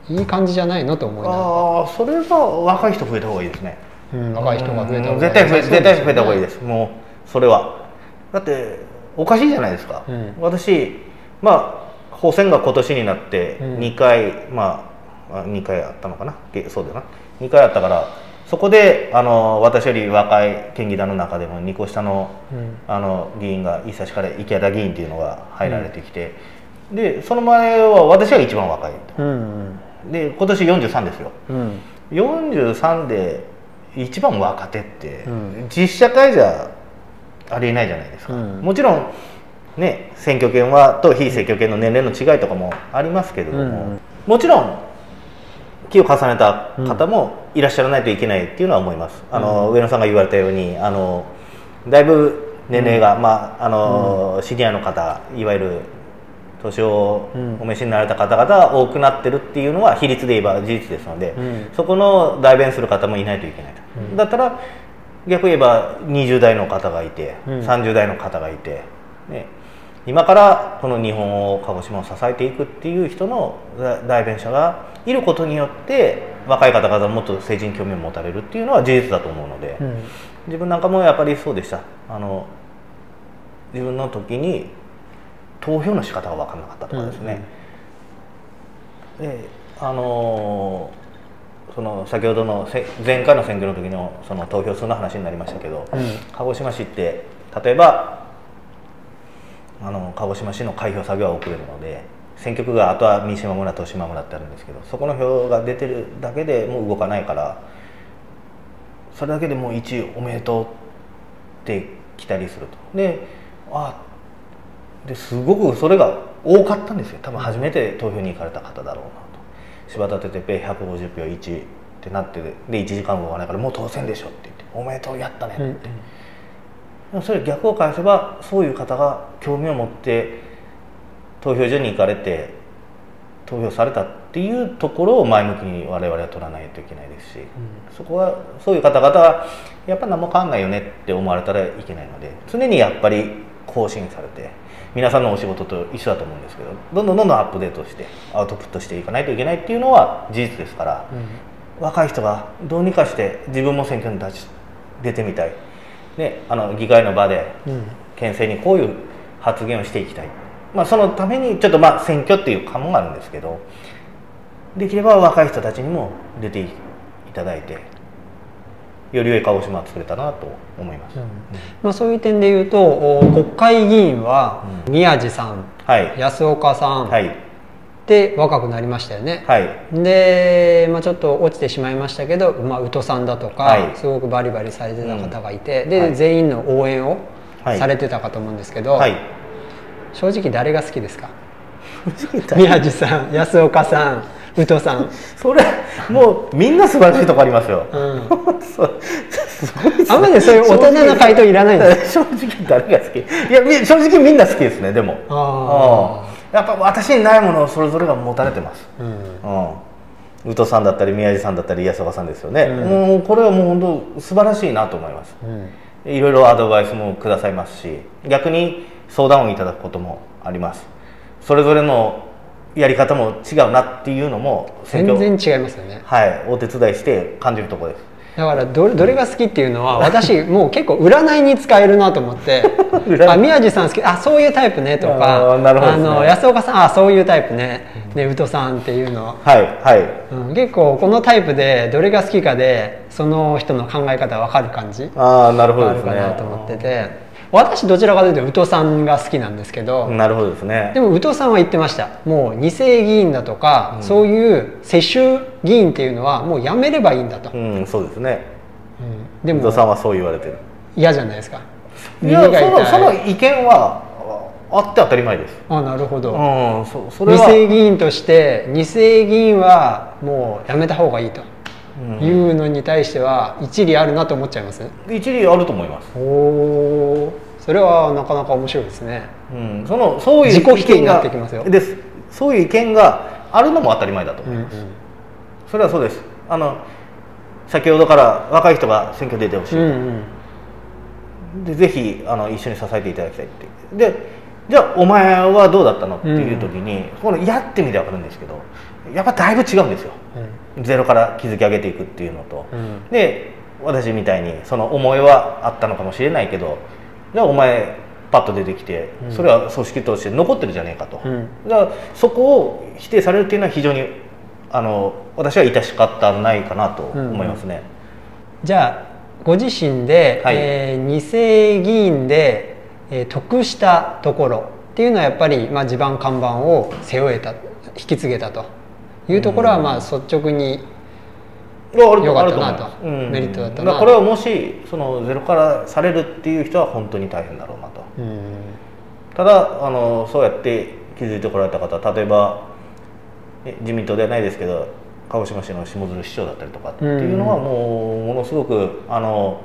Speaker 1: いい感じじゃないのと思いながら。
Speaker 2: ああそれは若い人増えた方がいいですね。
Speaker 1: うん、若い人が増えた方が
Speaker 2: うん絶対増え絶対増えた方がいい
Speaker 1: い
Speaker 2: です。もうそれは。だっておかしいじゃないですか、
Speaker 1: うん。
Speaker 2: 私まあ補選が今年になって
Speaker 1: うん。
Speaker 2: 2回、まああ2回あったのかな。げそうだな。2回あったからそこであの私より若い県議団の中でも2個下の
Speaker 1: うん。
Speaker 2: あの議員が伊佐市から池田議員っていうのが入られてきて、でその前は私が一番若い。と
Speaker 1: うん。
Speaker 2: で今年43ですよ。
Speaker 1: うん。
Speaker 2: 43で一番若手って、
Speaker 1: うん。
Speaker 2: 実社会じゃありえないじゃないですか、
Speaker 1: うん。
Speaker 2: もちろんね選挙権はと非選挙権の年齢の違いとかもありますけれども、
Speaker 1: うん。
Speaker 2: もちろん木を重ねた方もいらっしゃらないといけないっていうのは思います、あの上野さんが言われたようにあのだいぶ年齢が、まああのシニアの方いわゆる年を
Speaker 1: うん
Speaker 2: お召しになられた方々が多くなってるっていうのは比率で言えば事実ですので、
Speaker 1: うん。
Speaker 2: そこの代弁する方もいないといけないと、
Speaker 1: うん。
Speaker 2: だったら逆に言えば20代の方がいて、
Speaker 1: うん。
Speaker 2: 30代の方がいて、ね、今からこの日本を鹿児島を支えていくっていう人のだ代弁者がいることによって若い方々ももっと政治に興味を持たれるっていうのは事実だと思うので、
Speaker 1: うん。
Speaker 2: 自分なんかもやっぱりそうでした。あの自分の時に投票の仕方が分からなかったとかですね、であのーその先ほどのせ前回の選挙の時のその投票数の話になりましたけど、
Speaker 1: うん。
Speaker 2: 鹿児島市って例えばあの鹿児島市の開票作業は遅れるので選挙区があとは三島村と島村ってあるんですけどそこの票が出てるだけでもう動かないからそれだけでもう1位おめでとうって来たりすると。であですごくそれが多かったんですよ。多分初めて投票に行かれた方だろうなと。柴田哲平150票1ってなってで1時間動かないからもう当選でしょって言っておめでとうやったねって、
Speaker 1: うん
Speaker 2: でもそれ逆を返せばそういう方が興味を持って投票所に行かれて投票されたっていうところを前向きに我々は取らないといけないですし、そこはそういう方々はやっぱ何も変わんないよねって思われたらいけないので常にやっぱり更新されて皆さんのお仕事と一緒だと思うんですけどどんどんどんどんアップデートしてアウトプットしていかないといけないっていうのは事実ですから、若い人がどうにかして自分も選挙に立ち出てみたい、ね、あの議会の場で
Speaker 1: うん。
Speaker 2: 県政にこういう発言をしていきたい、まあ、そのためにちょっとまあ選挙っていう関門があるんですけどできれば若い人たちにも出ていただいてより良い鹿児島を作れたなと思います、
Speaker 1: うん。まあ、そういう点で言うとお国会議員は宮地さん
Speaker 2: はい。
Speaker 1: 安岡さん、
Speaker 2: はい。
Speaker 1: で若くなりましたよね、
Speaker 2: はい。
Speaker 1: で、まあ、ちょっと落ちてしまいましたけど、まあ、宇都さんだとか、
Speaker 2: はい。
Speaker 1: すごくバリバリされてた方がいて、で、
Speaker 2: はい。
Speaker 1: 全員の応援を
Speaker 2: はい。
Speaker 1: されてたかと思うんですけど、
Speaker 2: はい。
Speaker 1: 正直誰が好きですか？宮地さん安岡さん宇都さん、
Speaker 2: それもうみんな素晴らしいとこありますよ、
Speaker 1: うん、あんまりそういう大人な回答いらないんです
Speaker 2: 正直誰が好き？いやみ正直みんな好きですねでも。
Speaker 1: あ
Speaker 2: うん。やっぱ私にないものをそれぞれが持たれてます。
Speaker 1: うん。
Speaker 2: うん。宇都さんだったり宮地さんだったり安岡さんですよね、
Speaker 1: うん。
Speaker 2: もうこれはもう本当素晴らしいなと思います。
Speaker 1: うん。
Speaker 2: いろいろアドバイスもくださいますし逆に相談をいただくこともあります。それぞれのやり方も違うなっていうのも選
Speaker 1: 全
Speaker 2: 挙
Speaker 1: 然違いますよね。
Speaker 2: はいお手伝いして感じるところです。
Speaker 1: だからどれどれが好きっていうのは私もう結構占いに使えるなと思って。あ宮地さん好き。あそういうタイプねと
Speaker 2: あ
Speaker 1: か
Speaker 2: ーなるほどね。
Speaker 1: の安岡さんあそういうタイプね。ね宇都さんっていうの、
Speaker 2: はいはい。
Speaker 1: うん、結構このタイプでどれが好きかでその人の考え方分かる感じ
Speaker 2: ああなるほ
Speaker 1: がある
Speaker 2: どですね。
Speaker 1: かなと思ってて私どちらかというと宇都さんが好きなんですけど、
Speaker 2: なるほどですね。
Speaker 1: でも宇都さんは言ってました。もう2世議員だとか、そういう世襲議員っていうのはもうやめればいいんだと、
Speaker 2: うんそうですね。
Speaker 1: うん。でも
Speaker 2: 宇都さんはそう言われてる。
Speaker 1: 嫌じゃないですか。
Speaker 2: いやそのその意見はあって当たり前です。
Speaker 1: あなるほど、
Speaker 2: うんそそれ
Speaker 1: 二
Speaker 2: は
Speaker 1: 世議員として二世議員はもうやめた方がいいというのに対しては一理あるなと思っちゃいます、
Speaker 2: 一理あると思います、
Speaker 1: おおそれはなかなか面白いですね。
Speaker 2: うん、そのそういう
Speaker 1: 自己否定にな
Speaker 2: 意見が
Speaker 1: ってきますよ。
Speaker 2: です。そういう意見があるのも当たり前だと思います、
Speaker 1: うんうん。
Speaker 2: それはそうです。あの先ほどから若い人が選挙出てほしい、
Speaker 1: うんうん。
Speaker 2: でぜひあの一緒に支えていただきたいって。でじゃあお前はどうだったの？っていう時に、このやってみて分かるんですけどやっぱだいぶ違うんですよ。ゼロから築き上げていくっていうのと、
Speaker 1: うん。
Speaker 2: で私みたいにその思いはあったのかもしれないけどじゃあお前パッと出てきて、
Speaker 1: うん。
Speaker 2: それは組織として残ってるじゃねえかと、
Speaker 1: うん。
Speaker 2: だからそこを否定されるっていうのは非常にあの私は致し方ないかなと思いますね、
Speaker 1: じゃあご自身で、
Speaker 2: はい。
Speaker 1: えー二世議員で、えー得したところっていうのはやっぱり、まあ、地盤看板を背負えた引き継げたというところは、まあ率直に
Speaker 2: いやある
Speaker 1: よかったなと。
Speaker 2: う。ん。
Speaker 1: メリットだったな。
Speaker 2: からこれはもしそのゼロからされるっていう人は本当に大変だろうなと。
Speaker 1: うん。
Speaker 2: ただあのそうやって気づいてこられた方例えばえ自民党ではないですけど鹿児島市の下鶴市長だったりとかっていうのはもうものすごくあの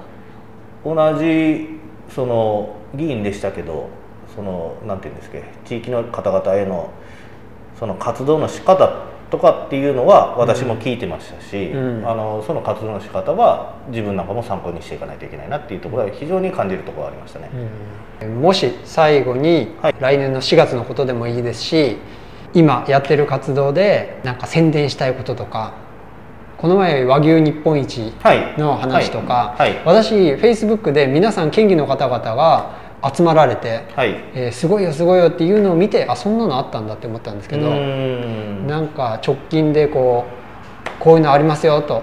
Speaker 2: 同じその議員でしたけどそのなんていうんですか地域の方々へのその活動の仕方とかっていうのは私も聞いてましたし、
Speaker 1: うん。
Speaker 2: あのその活動の仕方は自分なんかも参考にしていかないといけないなっていうところは非常に感じるところがありましたね。
Speaker 1: うん。もし最後に、
Speaker 2: はい。
Speaker 1: 来年の4月のことでもいいですし今やってる活動でなんか宣伝したいこととかこの前和牛日本一
Speaker 2: はい。
Speaker 1: の話とか、
Speaker 2: はい。はい。
Speaker 1: 私 Facebook で皆さん県議の方々が集まられて、
Speaker 2: はい。
Speaker 1: えーすごいよすごいよっていうのを見てあそんなのあったんだって思ったんですけど、
Speaker 2: ん。
Speaker 1: なんか直近でこうこういうのありますよと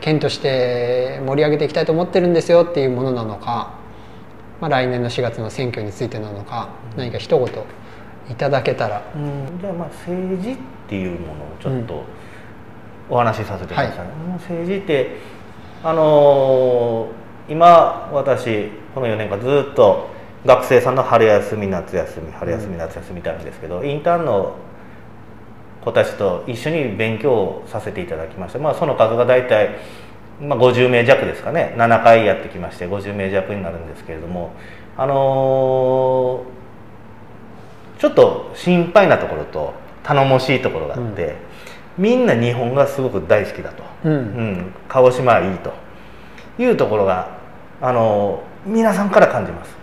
Speaker 1: 県として盛り上げていきたいと思ってるんですよっていうものなのか、まあ、来年の4月の選挙についてなのか何か一言いただけたら。
Speaker 2: うん。じゃあまあ政治っていうものをちょっとお話しさせてください、
Speaker 1: はい。
Speaker 2: 政治ってあのー今私この4年間ずっと学生さんの春休み夏休み春休み夏休みってあるんですけど、インターンの子たちと一緒に勉強をさせていただきました、まあ、その数が大体、まあ、50名弱ですかね。7回やってきまして50名弱になるんですけれどもあのーちょっと心配なところと頼もしいところがあって、みんな日本がすごく大好きだと、
Speaker 1: うん。
Speaker 2: うん。鹿児島はいいというところが、あのー皆さんから感じます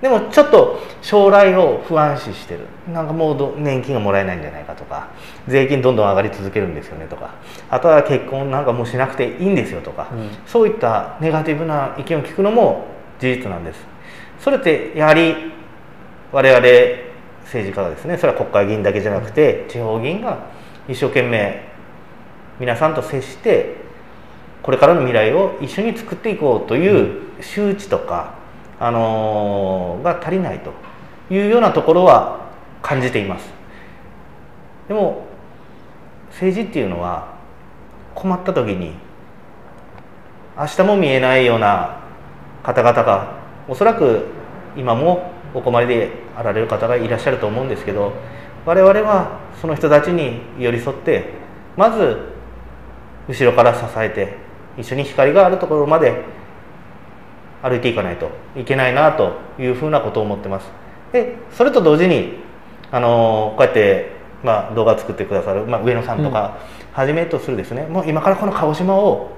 Speaker 2: でもちょっと将来を不安視してる。なんかもうど年金がもらえないんじゃないかとか。税金どんどん上がり続けるんですよねとか。あとは結婚なんかもうしなくていいんですよとか、
Speaker 1: うん。
Speaker 2: そういったネガティブな意見を聞くのも事実なんです。それってやはり我々政治家がですねそれは国会議員だけじゃなくて地方議員が一生懸命皆さんと接してこれからの未来を一緒に作っていこうという周知とか、あのが足りないというようなところは感じています。でも政治っていうのは困った時に明日も見えないような方々がおそらく今もお困りであられる方がいらっしゃると思うんですけど我々はその人たちに寄り添ってまず後ろから支えて一緒に光があるところまで歩いていかないといけないなというふうなことを思ってます。でそれと同時にあのこうやって、まあ、動画を作ってくださる、まあ、上野さんとかはじめとするですね、もう今からこの鹿児島を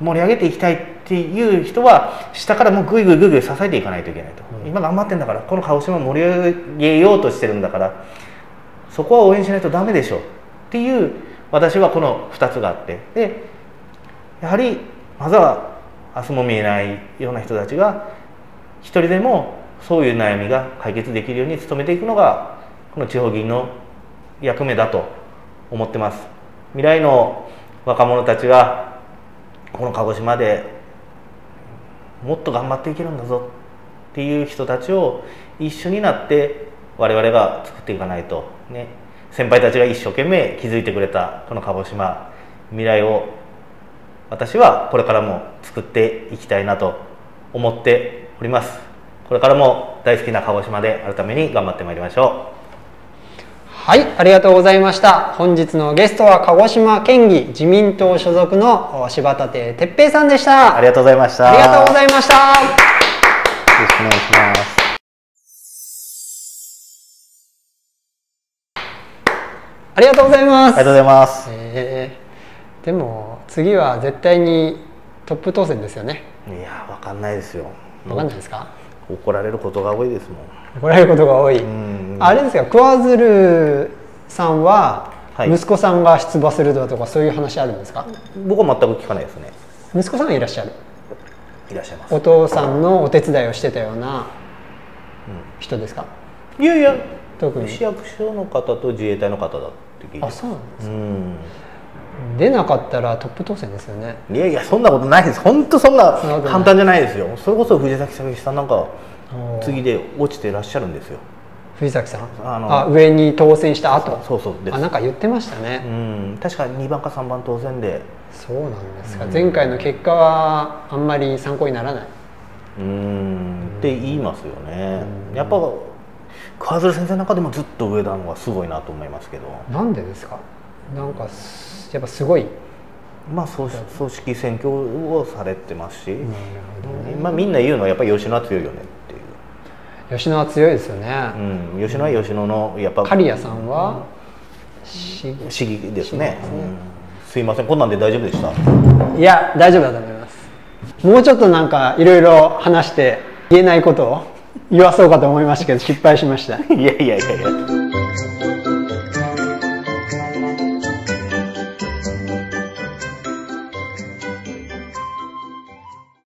Speaker 2: 盛り上げていきたいっていう人は下からもうぐいぐいぐいぐい支えていかないといけないと、うん、今頑張ってんだからこの鹿児島を盛り上げようとしてるんだからそこは応援しないとダメでしょっていう私はこの2つがあって。でやはりまずは明日も見えないような人たちが一人でもそういう悩みが解決できるように努めていくのがこの地方議員の役目だと思ってます。未来の若者たちがこの鹿児島でもっと頑張っていけるんだぞっていう人たちを一緒になって我々が作っていかないとね。先輩たちが一生懸命築いてくれたこの鹿児島未来を私はこれからも作っていきたいなと思っております。これからも大好きな鹿児島であるために頑張ってまいりましょう。
Speaker 1: はいありがとうございました。本日のゲストは鹿児島県議自民党所属の柴田亭哲平さんでした。
Speaker 2: ありがとうございました。
Speaker 1: ありがとうございました。よ
Speaker 2: ろしくお願いします。
Speaker 1: ありがとうございます。
Speaker 2: ありがとうございます、
Speaker 1: えー、でも次は絶対にトップ当選ですよね。
Speaker 2: いやわかんないですよ。
Speaker 1: わかんないですか？
Speaker 2: 怒られることが多いですもん。
Speaker 1: 怒られることが多い、あれですか桑鶴さんは息子さんが出馬するだとかそういう話あるんですか？
Speaker 2: 僕は全く聞かないですね。
Speaker 1: 息子さんがいらっしゃる。
Speaker 2: いらっしゃいます。
Speaker 1: お父さんのお手伝いをしてたような人ですか、
Speaker 2: いやいや。特に。市役所の方と自衛隊の方だって聞いて
Speaker 1: あそうなんですか、うん出なかったらトップ当選ですよね。
Speaker 2: いやいやそんなことないです。本当そんな簡単じゃないですよ。それこそ藤崎さんなんか次で落ちてらっしゃるんですよ。
Speaker 1: 藤崎さん？あ上に当選した後？
Speaker 2: そうそう
Speaker 1: あなんか言ってましたね。
Speaker 2: うん確か2番か3番当選で。
Speaker 1: そうなんですか、うん、前回の結果はあんまり参考にならない。
Speaker 2: うん。って言いますよね。やっぱ桑鶴先生の中でもずっと上田のはすごいなと思いますけど。
Speaker 1: なんでですか？なんかやっぱすごい。
Speaker 2: まあ組織選挙をされてますし、ね、まあ、みんな言うのはやっぱり吉野は強いよね
Speaker 1: 吉野は強いですよね、
Speaker 2: うん、吉野は吉野のやっぱ
Speaker 1: 刈谷さんは
Speaker 2: 市議ですね、うん、すいませんこんなんで大丈夫でした？
Speaker 1: いや大丈夫だと思います。もうちょっとなんかいろいろ話して言えないことを言わそうかと思いましたけど失敗しました。
Speaker 2: いやいやいやいや